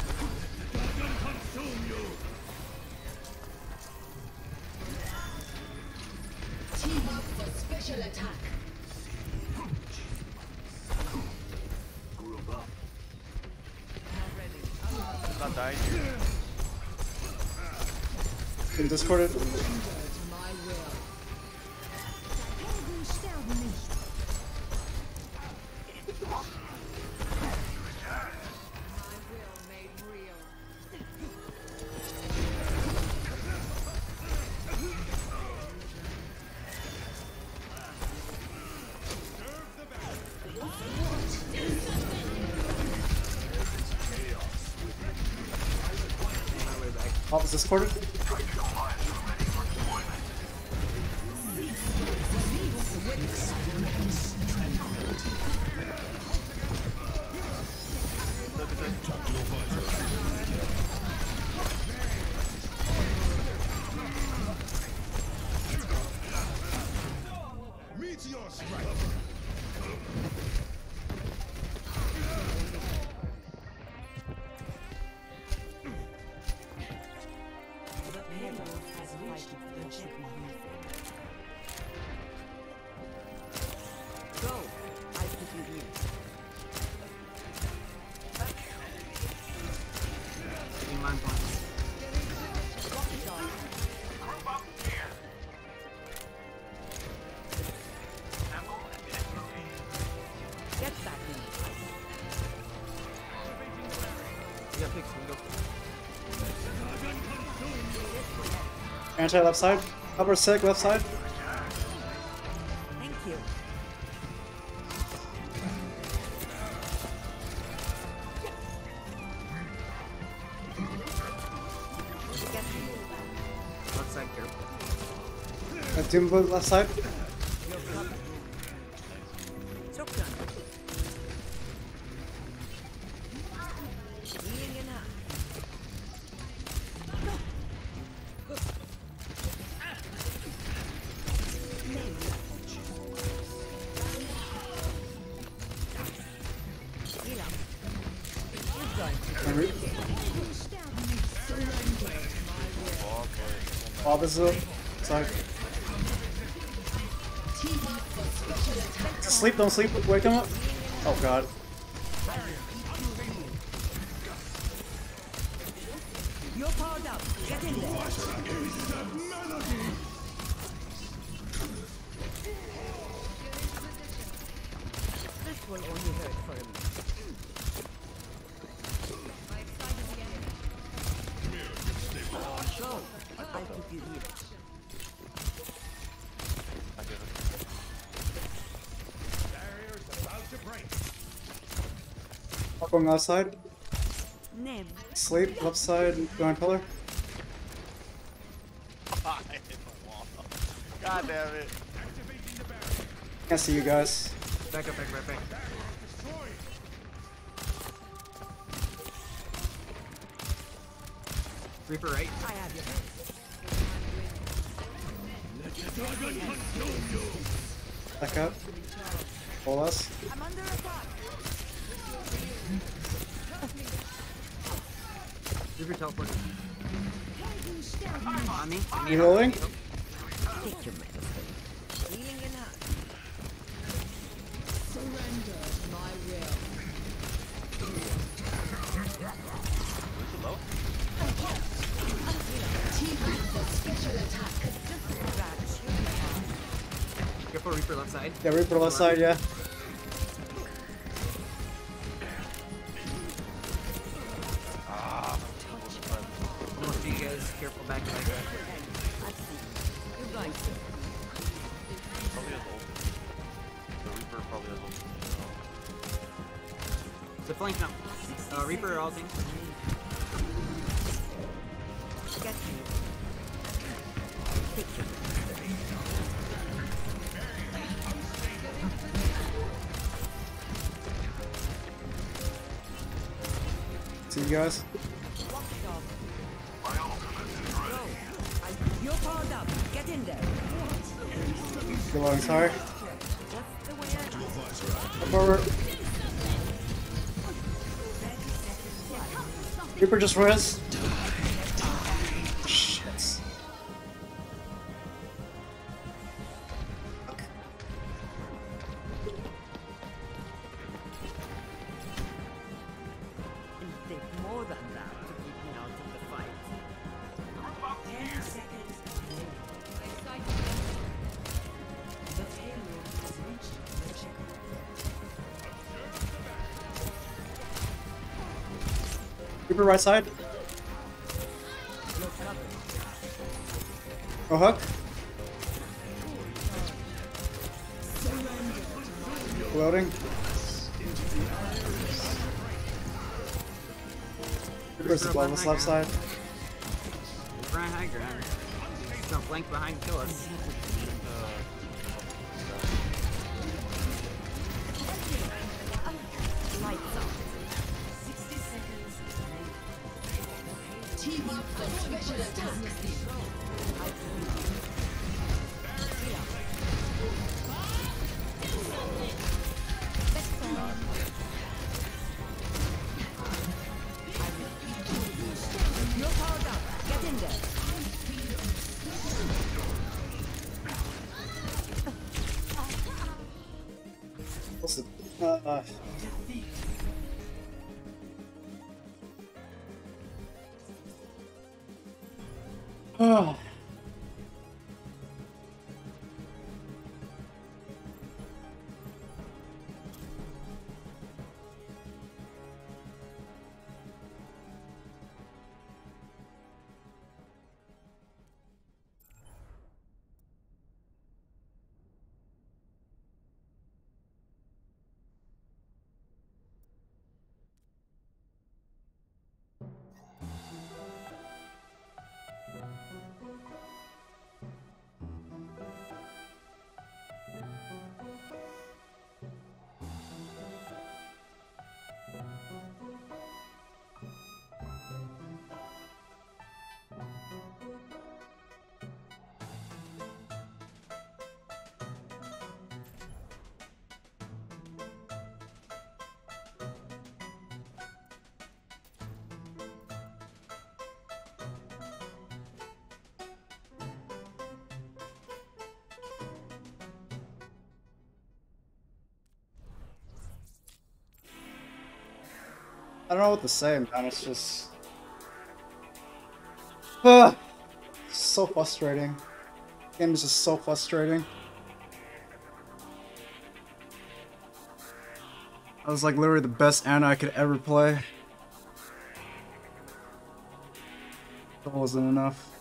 Anti left side. Upper sick left side. Thank you. Left side careful. Doombo left side. Sleep, don't sleep. Wake him up. Oh god. Up on left side. Name. Sleep, left side, going pillar. I hit the wall. God damn it. Can't see you guys. Back up, back, back, back. Reaper right. I have you. Back up. Pull us. I'm under attack. Reaper teleport. On me. You rolling? Take your medicine. Healing enough. Surrender my will. Where's the low? Careful, Reaper left side. Yeah, Reaper left side, yeah. There. Good long sorry. Up over. Reaper just res. Reaper right side. Go hook. Loading. Reaper's above us left side. We're high ground. Don't flank behind kill us. don't know what to say, man. It's just. Ah, so frustrating. game is just so frustrating. That was like literally the best Ana I could ever play. That wasn't enough.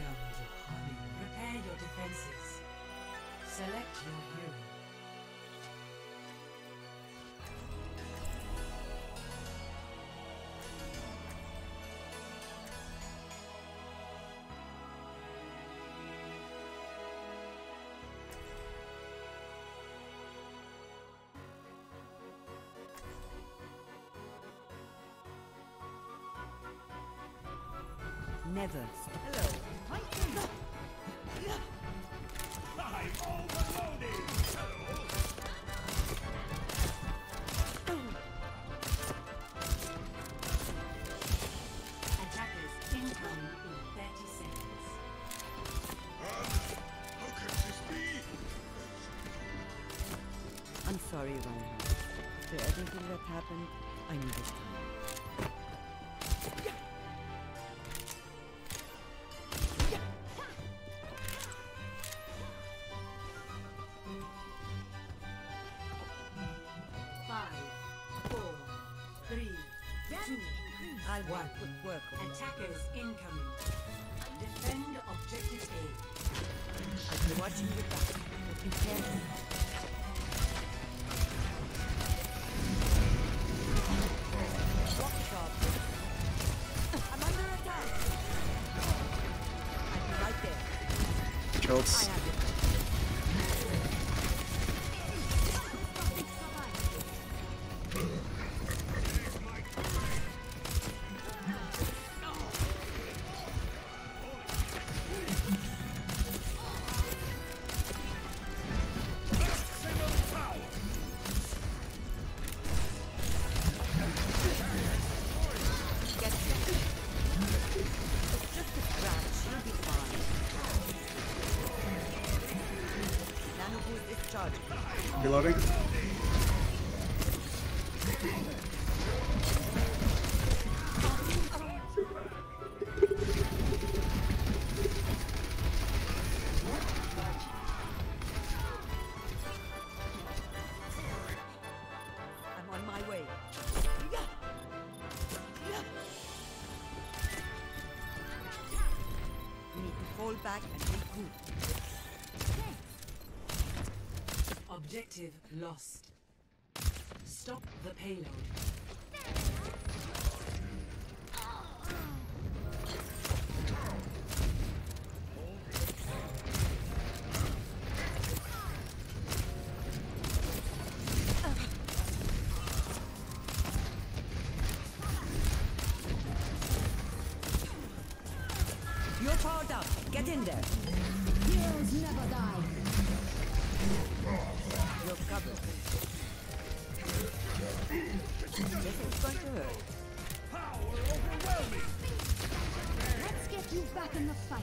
Welcome to Holly. Prepare your defenses. Select your hero. Never. Hello. Sorry, Reinhardt. After everything that happened, I needed time. I one. will put work on my Attackers incoming. Defend objective A. Be watching your back, but Objective lost. Stop the payload. You're powered up. Get in there. Heroes never die. This is going to hurt. Let's get you back in the fight.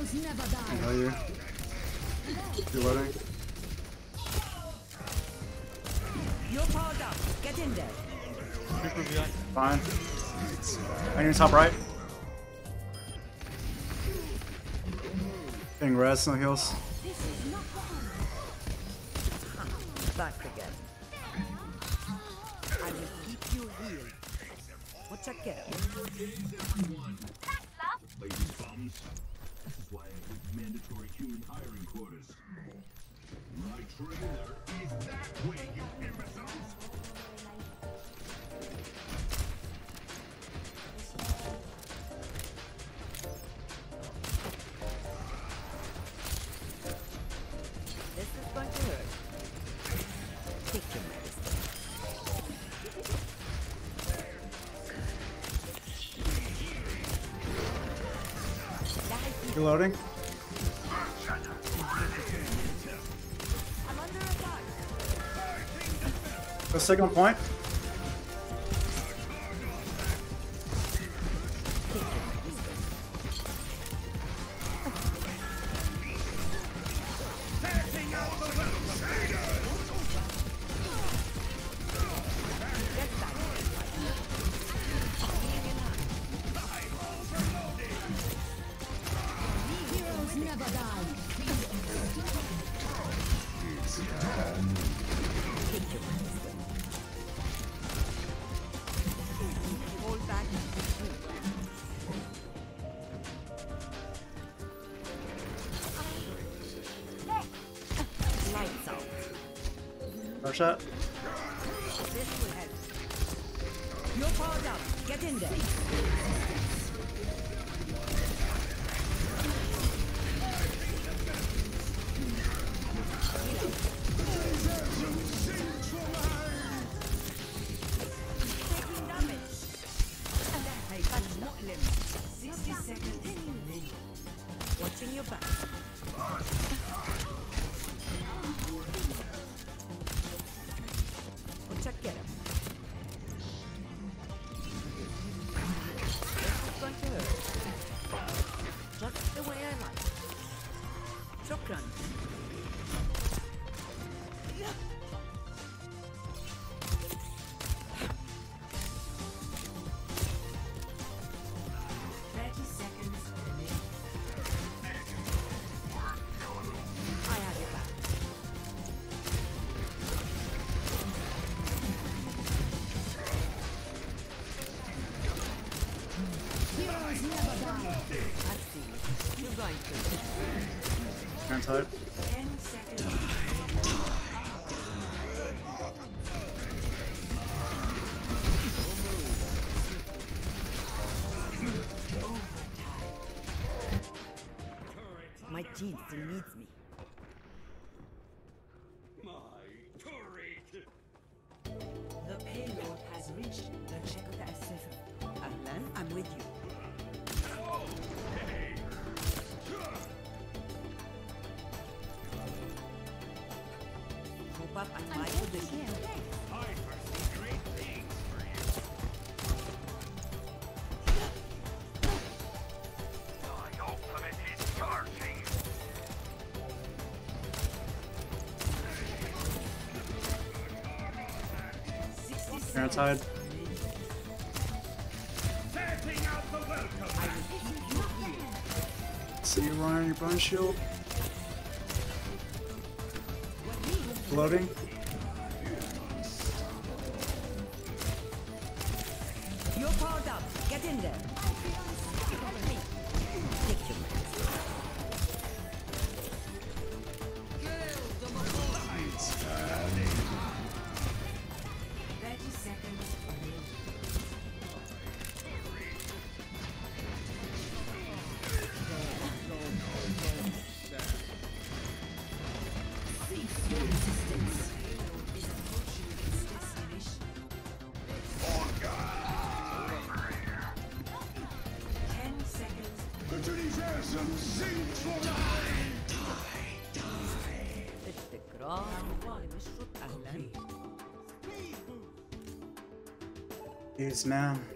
Heroes never die. How are you? Reloading. You're powered up. Get in there. Fine. I need top right. Getting res, no heals. Signal point. No Outside. See you, Ryan, your bone shield. Floating. man.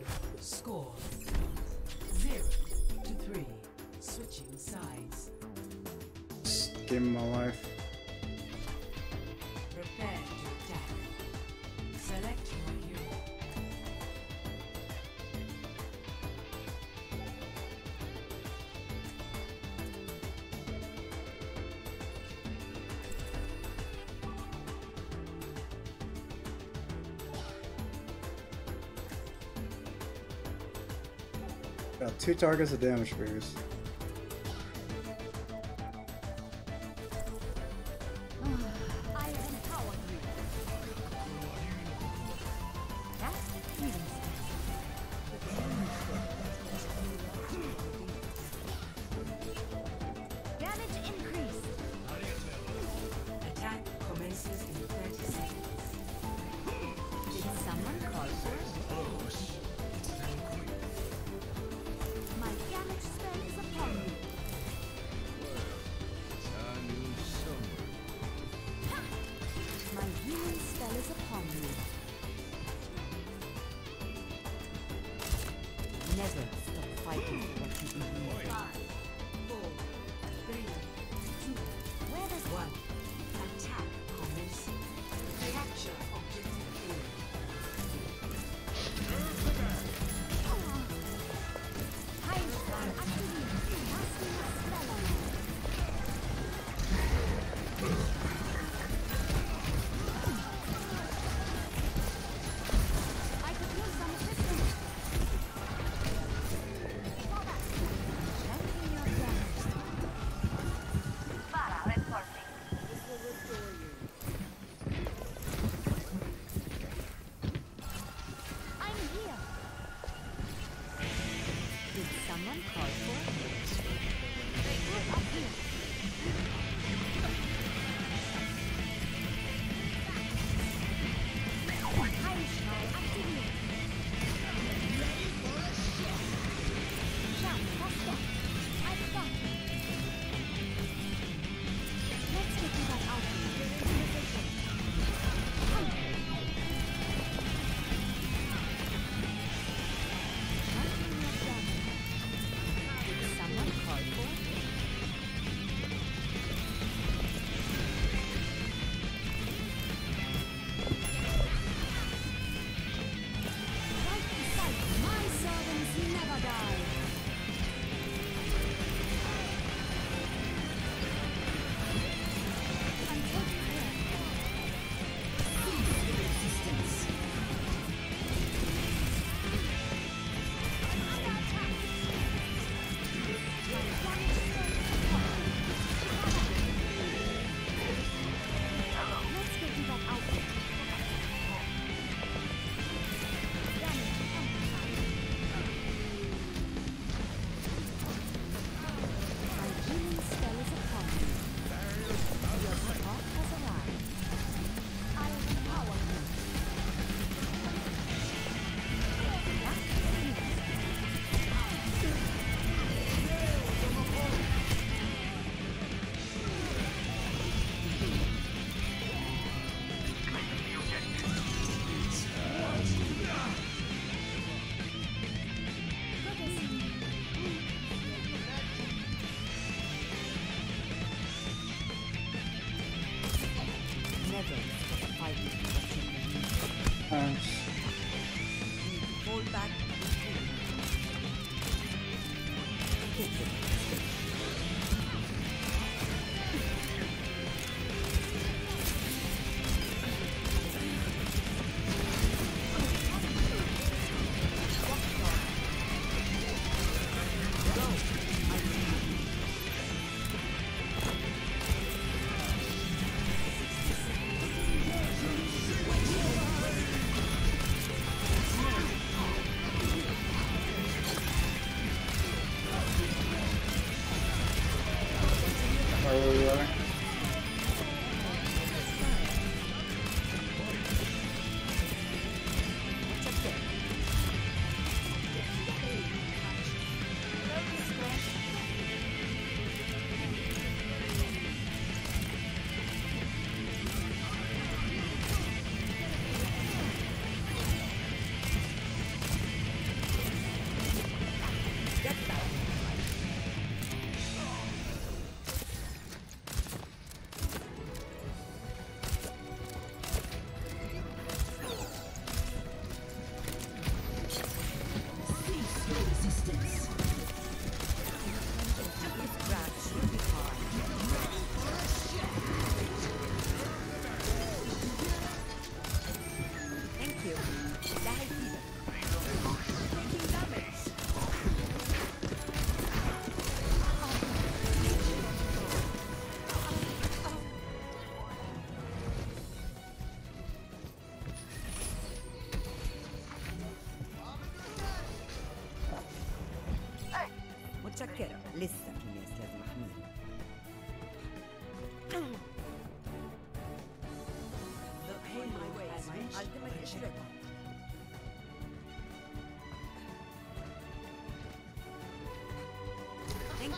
two targets of damage for.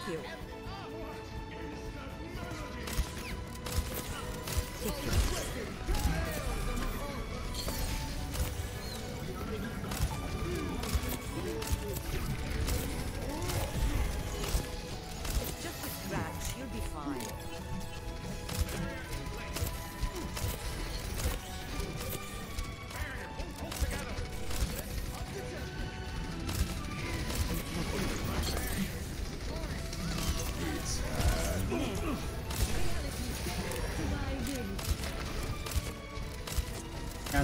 you.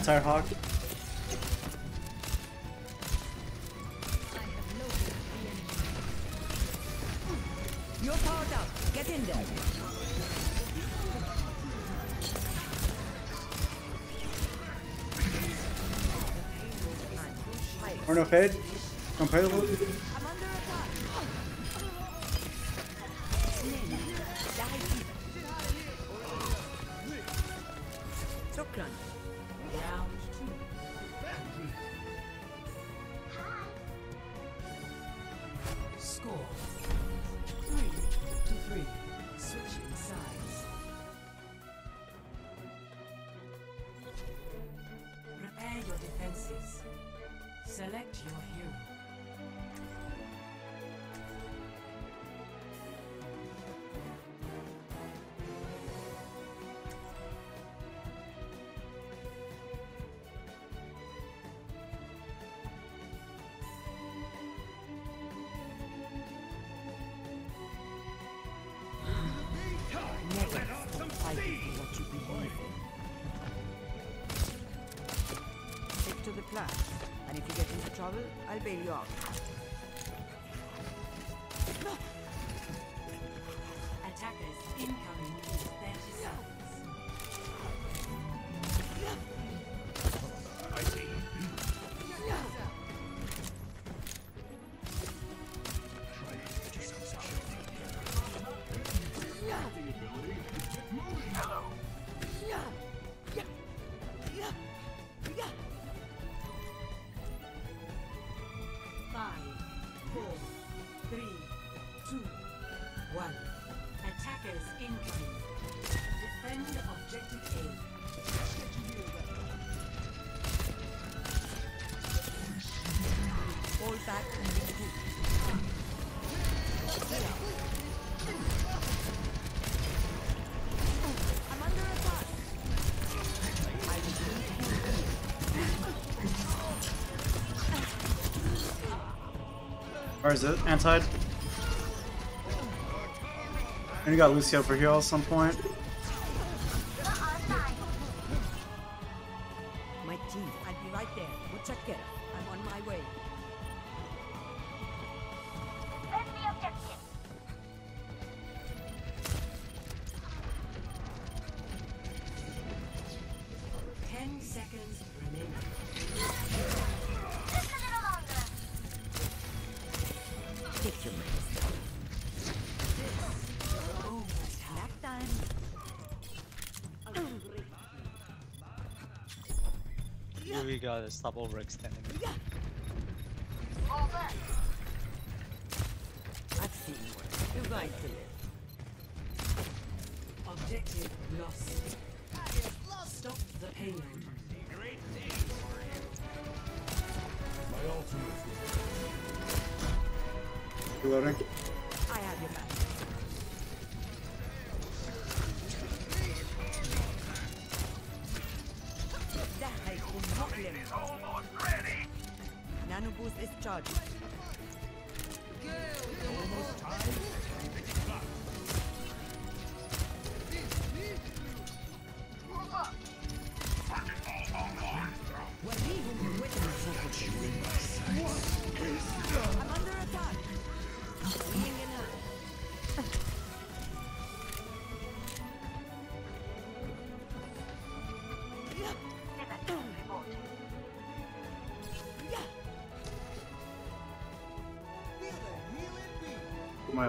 entire our You're. Get in there. Or no? Or is it Antide? And you got Lucio for heal at some point. Here we go, stop overextending. I've seen one. You're going to live. Objective lost. Stop the payload. My ultimate. You are. Who's this charge?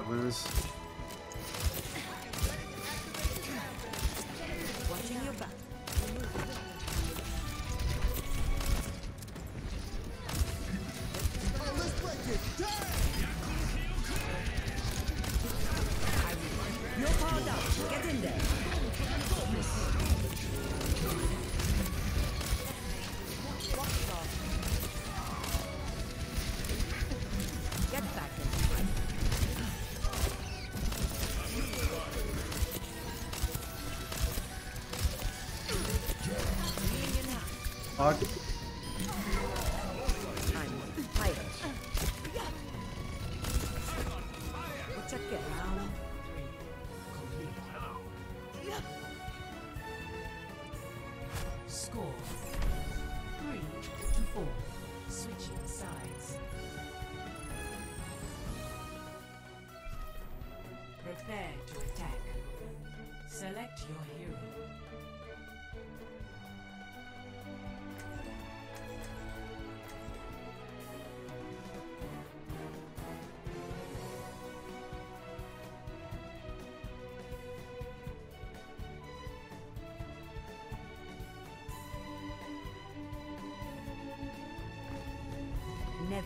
lose.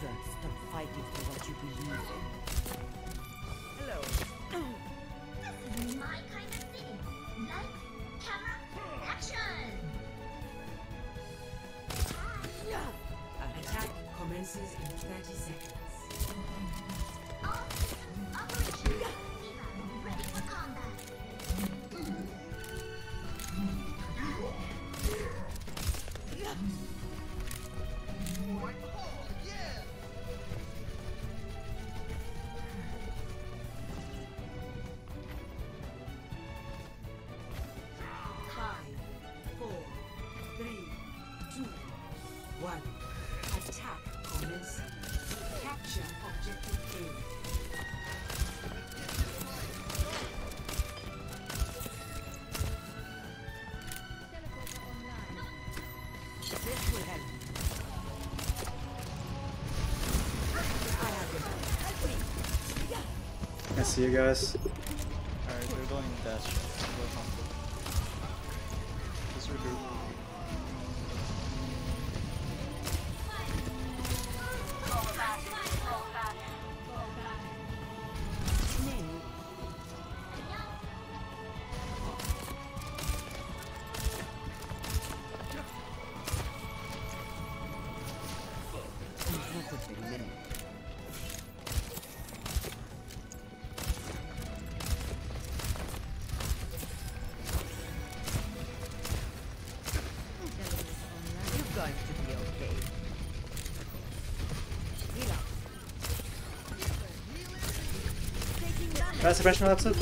never stop fighting for what you believe in. see you guys. Suppression that's it.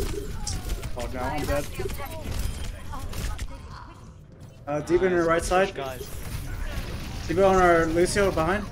Oh no, I'm dead. Uh, D.Va on your right side. Guys. D.Va on our Lucio behind.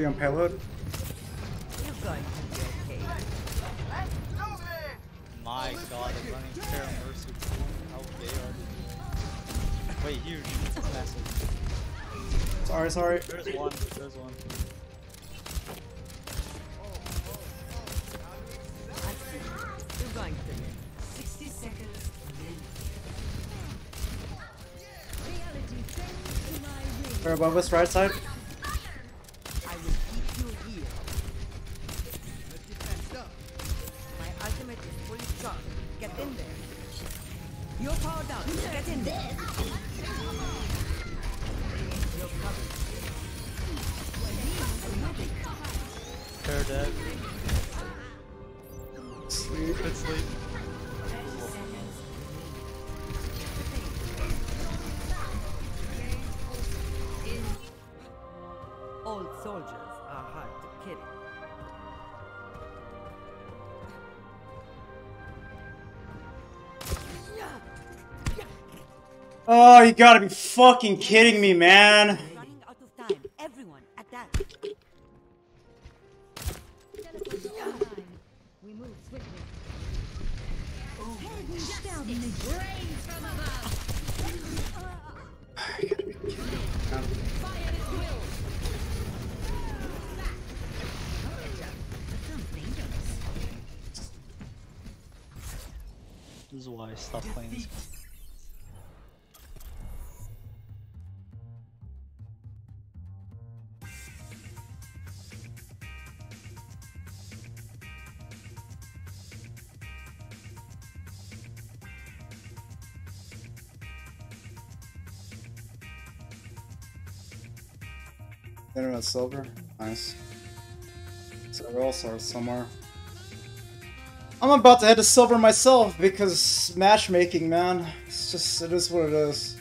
Be on payload. You're going to be okay. My god, I'm running Terra Mercy. How gay are they? Wait, huge. Massive. Sorry, sorry. There's one. There's one. I see. You're going to live. 60 seconds remaining. Pharah above us, right side. Oh, you gotta be fucking kidding me, man. Silver. Nice. So we're all start somewhere. I'm about to head to silver myself because matchmaking, man. It's just it is what it is.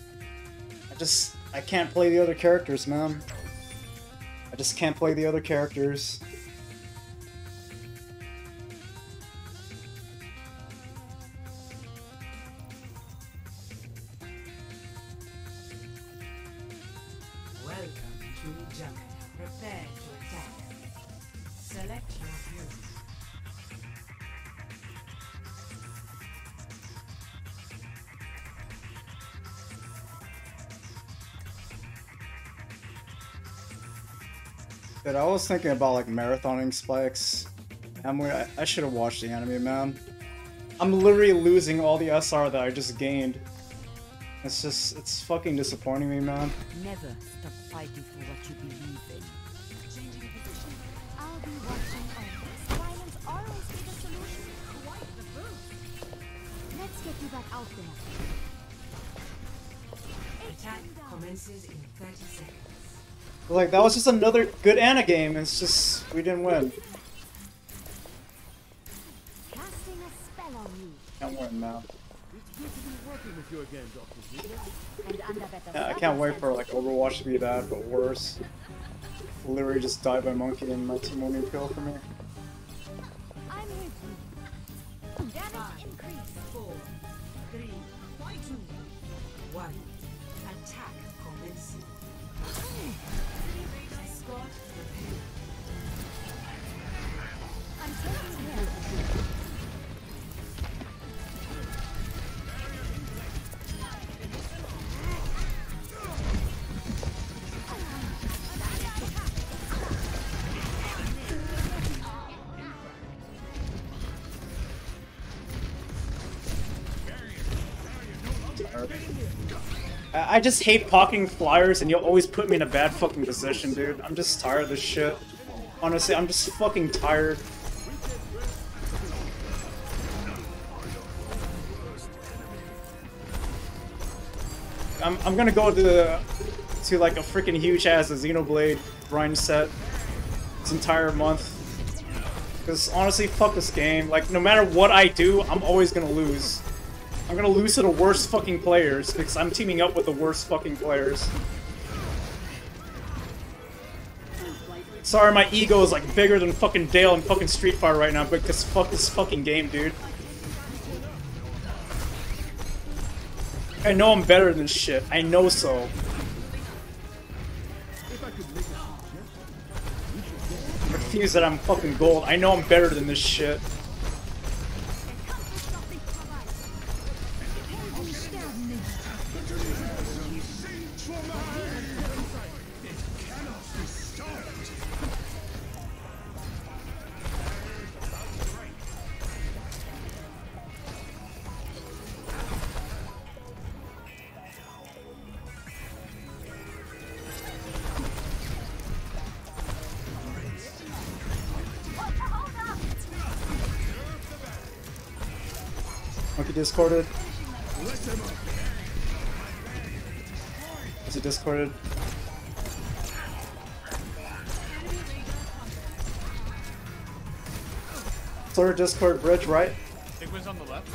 I just I can't play the other characters, man. I just can't play the other characters. Was thinking about like marathoning spikes. Emily, I, I should have watched the anime, man. I'm literally losing all the SR that I just gained. It's just, it's fucking disappointing me, man. Never stop fighting for what you believe in. Changing position. I'll be watching always. Violence always be the solution. Quite the boost. Let's get you back out there. Attack commences in 30 seconds. Like, that was just another good Ana game. It's just, we didn't win. Casting a spell on you. Can't win now. It's good to be working with you again, Dr. Ziegler. And Yeah, I can't wait for like Overwatch to be that, but worse. Literally just die by monkey and my team won't even kill for me. I just hate parking flyers and you'll always put me in a bad fucking position, dude. I'm just tired of this shit. Honestly, I'm just fucking tired. I'm, I'm gonna go to to like a freaking huge ass Xenoblade grind set this entire month. Cause honestly, fuck this game. Like no matter what I do, I'm always gonna lose. I'm gonna lose to the worst fucking players because I'm teaming up with the worst fucking players. Sorry, my ego is like bigger than fucking Dale in fucking Street Fighter right now because fuck this fucking game, dude. I know I'm better than shit. I know so. I refuse that I'm fucking gold. I know I'm better than this shit. Discorded. Is he discorded? Slur Discord bridge, right? Big one's on the left.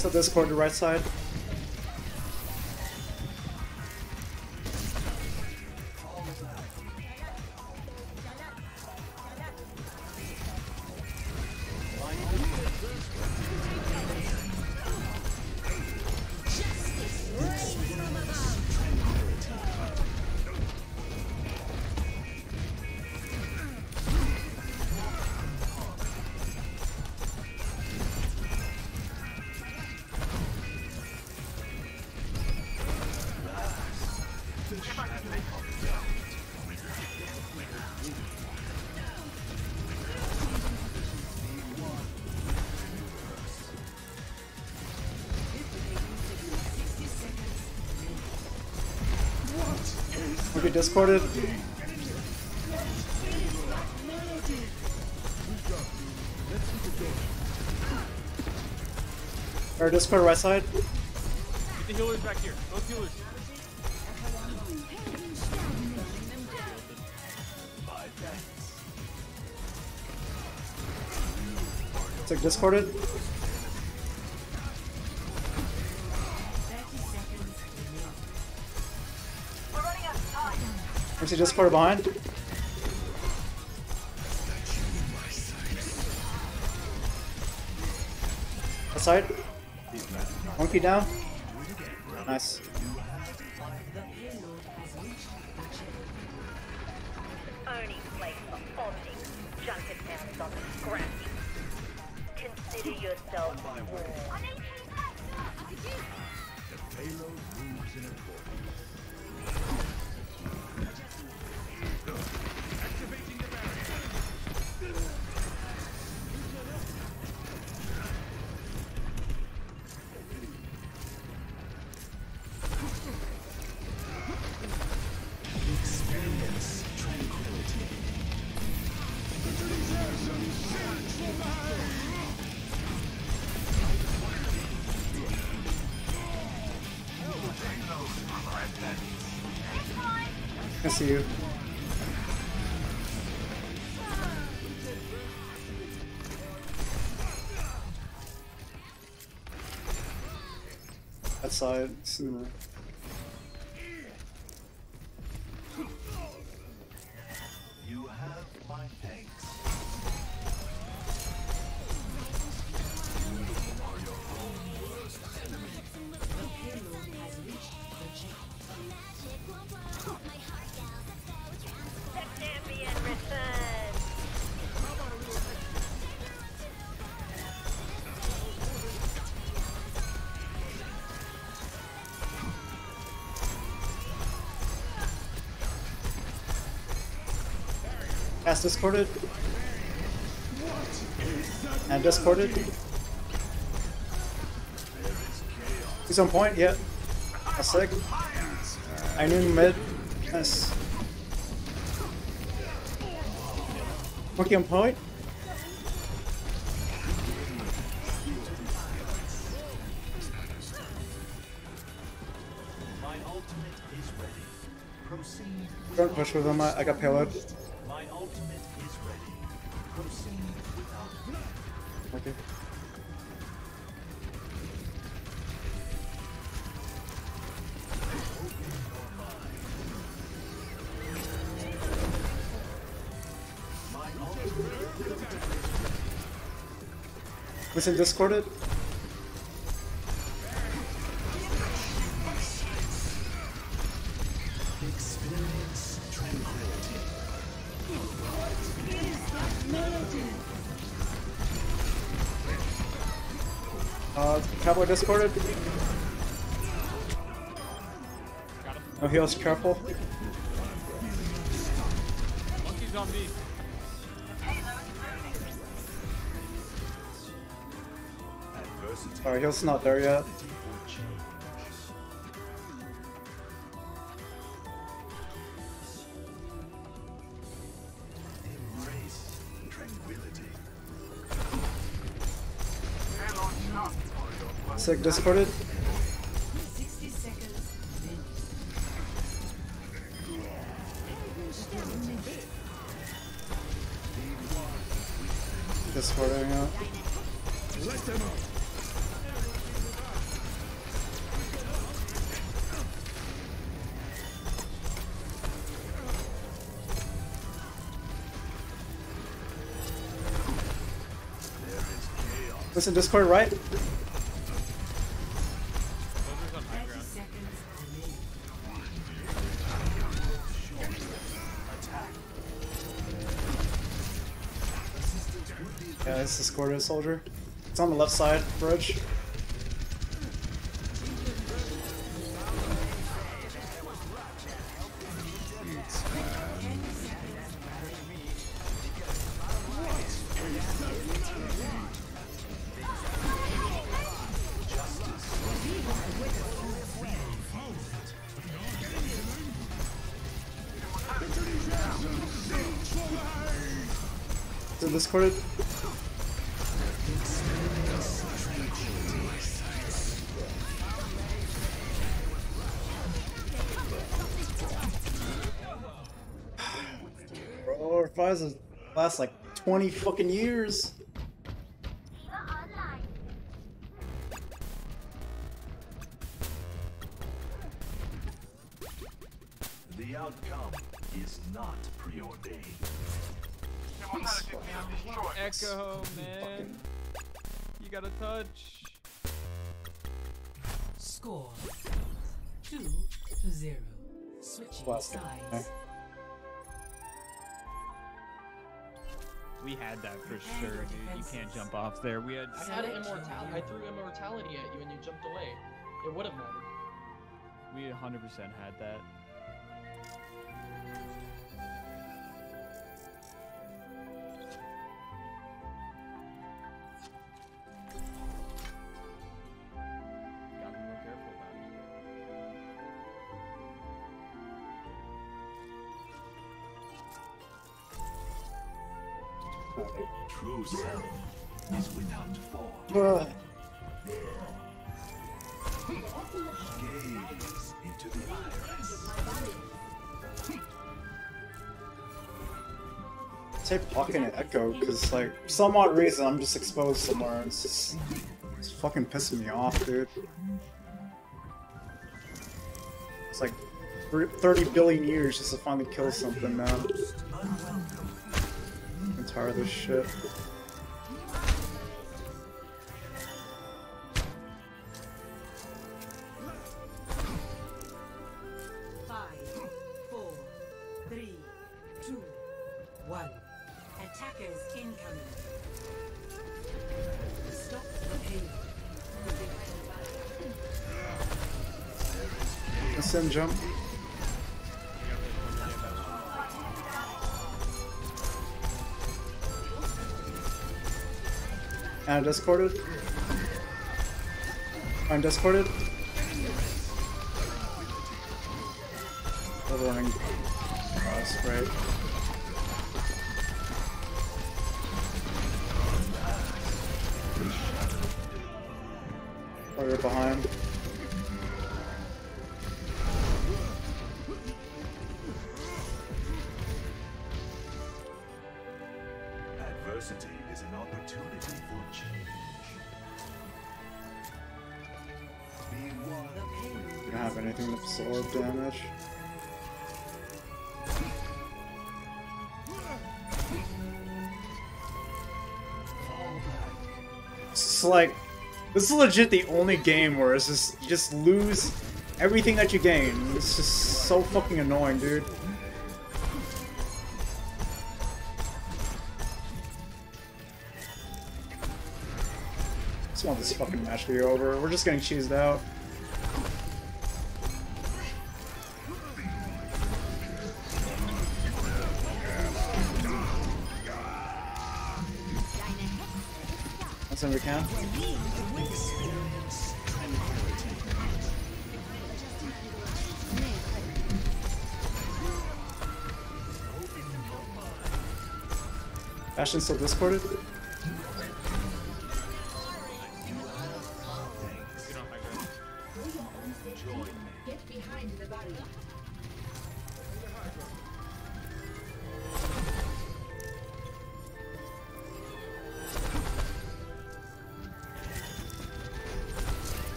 So Discord to right side. Discorded. Or Discord right side. Get the healers back here. Both healers. It's like discorded. Mercy discord behind. Aside. Monkey down. Nice. You. has discorded. And discorded. He's on point. Yeah. That's sick. I knew mid. Nice. Monkey on point. Don't push with him, I, I got payload. Listen, discorded. Uh, Cowboy discorded. No heals, careful. Heal's not there yet. Sick discorded. Listen, Discord, right? Yeah, this is Scorpio soldier. It's on the left side, bridge. 20 fucking years. The outcome is not preordained. Echo, man. You got a touch. Score two to zero. Switching sides. Sure, dude. You can't jump off there. We had. I had immortality. I threw immortality at you and you jumped away. It would have mattered. We 100% had that. True self is without form. Gaze into the iris. Say and echo, because like, some odd reason, I'm just exposed somewhere. It's just, it's fucking pissing me off, dude. It's like 30 billion years just to finally kill something now. Tired this shit. And discorded. I'm discorded. This is legit the only game where it's just, you just lose everything that you gain. It's just so fucking annoying, dude. just want this fucking match to be over. We're just getting cheesed out. That's when we can. Bastion still discorded?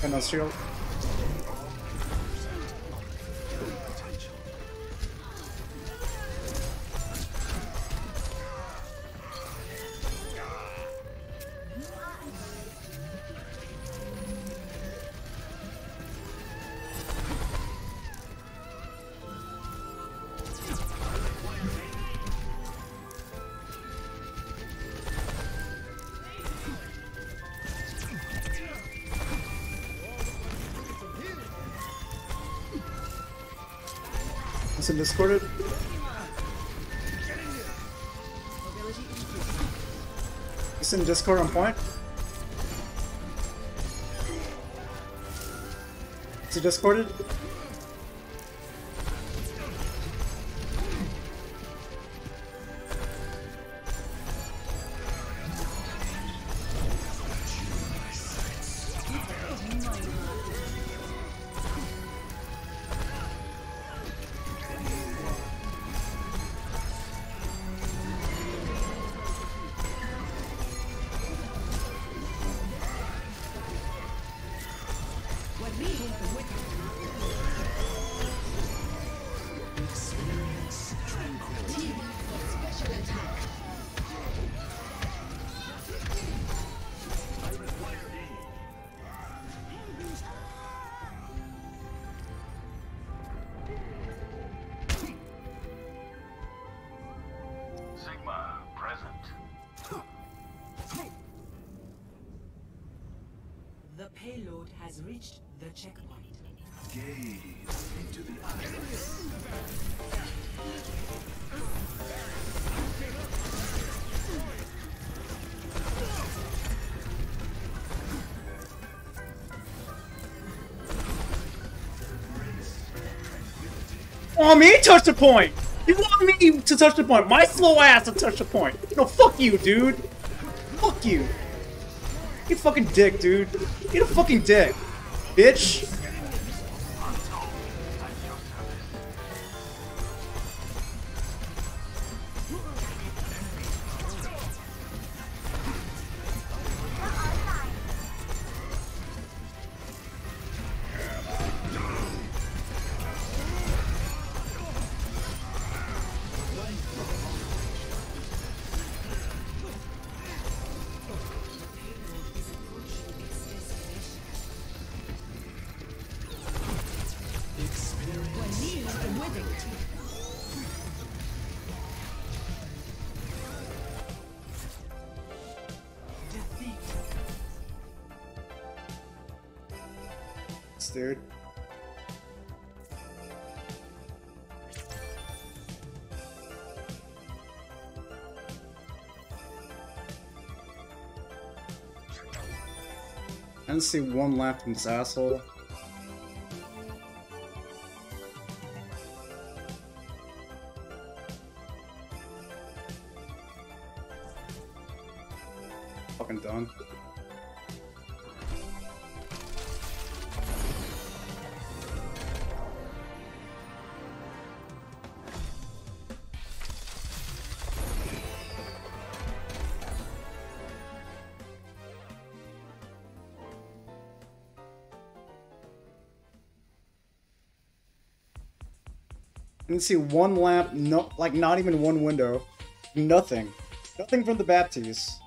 Get And no shield. Listen, Discord on point. Is it discorded? Want me to touch the point? You want me to touch the point? My slow ass to touch the point. No, fuck you, dude. Fuck you. You fucking dick, dude. Get a fucking dick, bitch. Didn't see one left in this asshole. Didn't see one lamp, no, like not even one window. Nothing. Nothing from the Baptiste.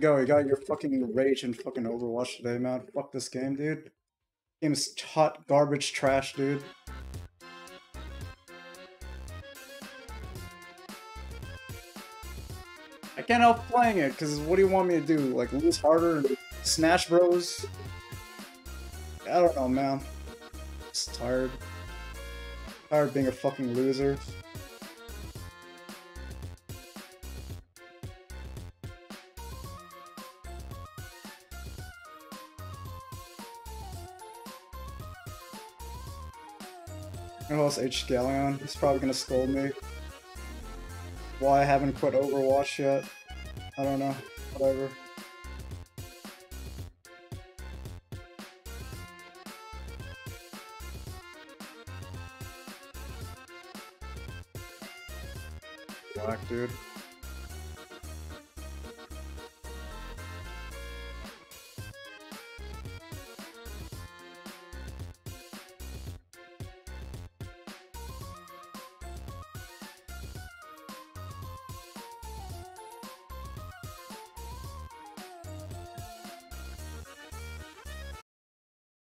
Go, you got your fucking rage and fucking Overwatch today, man. Fuck this game, dude. Game is hot garbage trash, dude. I can't help playing it, because what do you want me to do? Like, lose harder Smash Bros? I don't know, man. Just tired. Tired being a fucking loser. It's H Scallion. He's probably gonna scold me. Why I haven't quit Overwatch yet. I don't know. Whatever.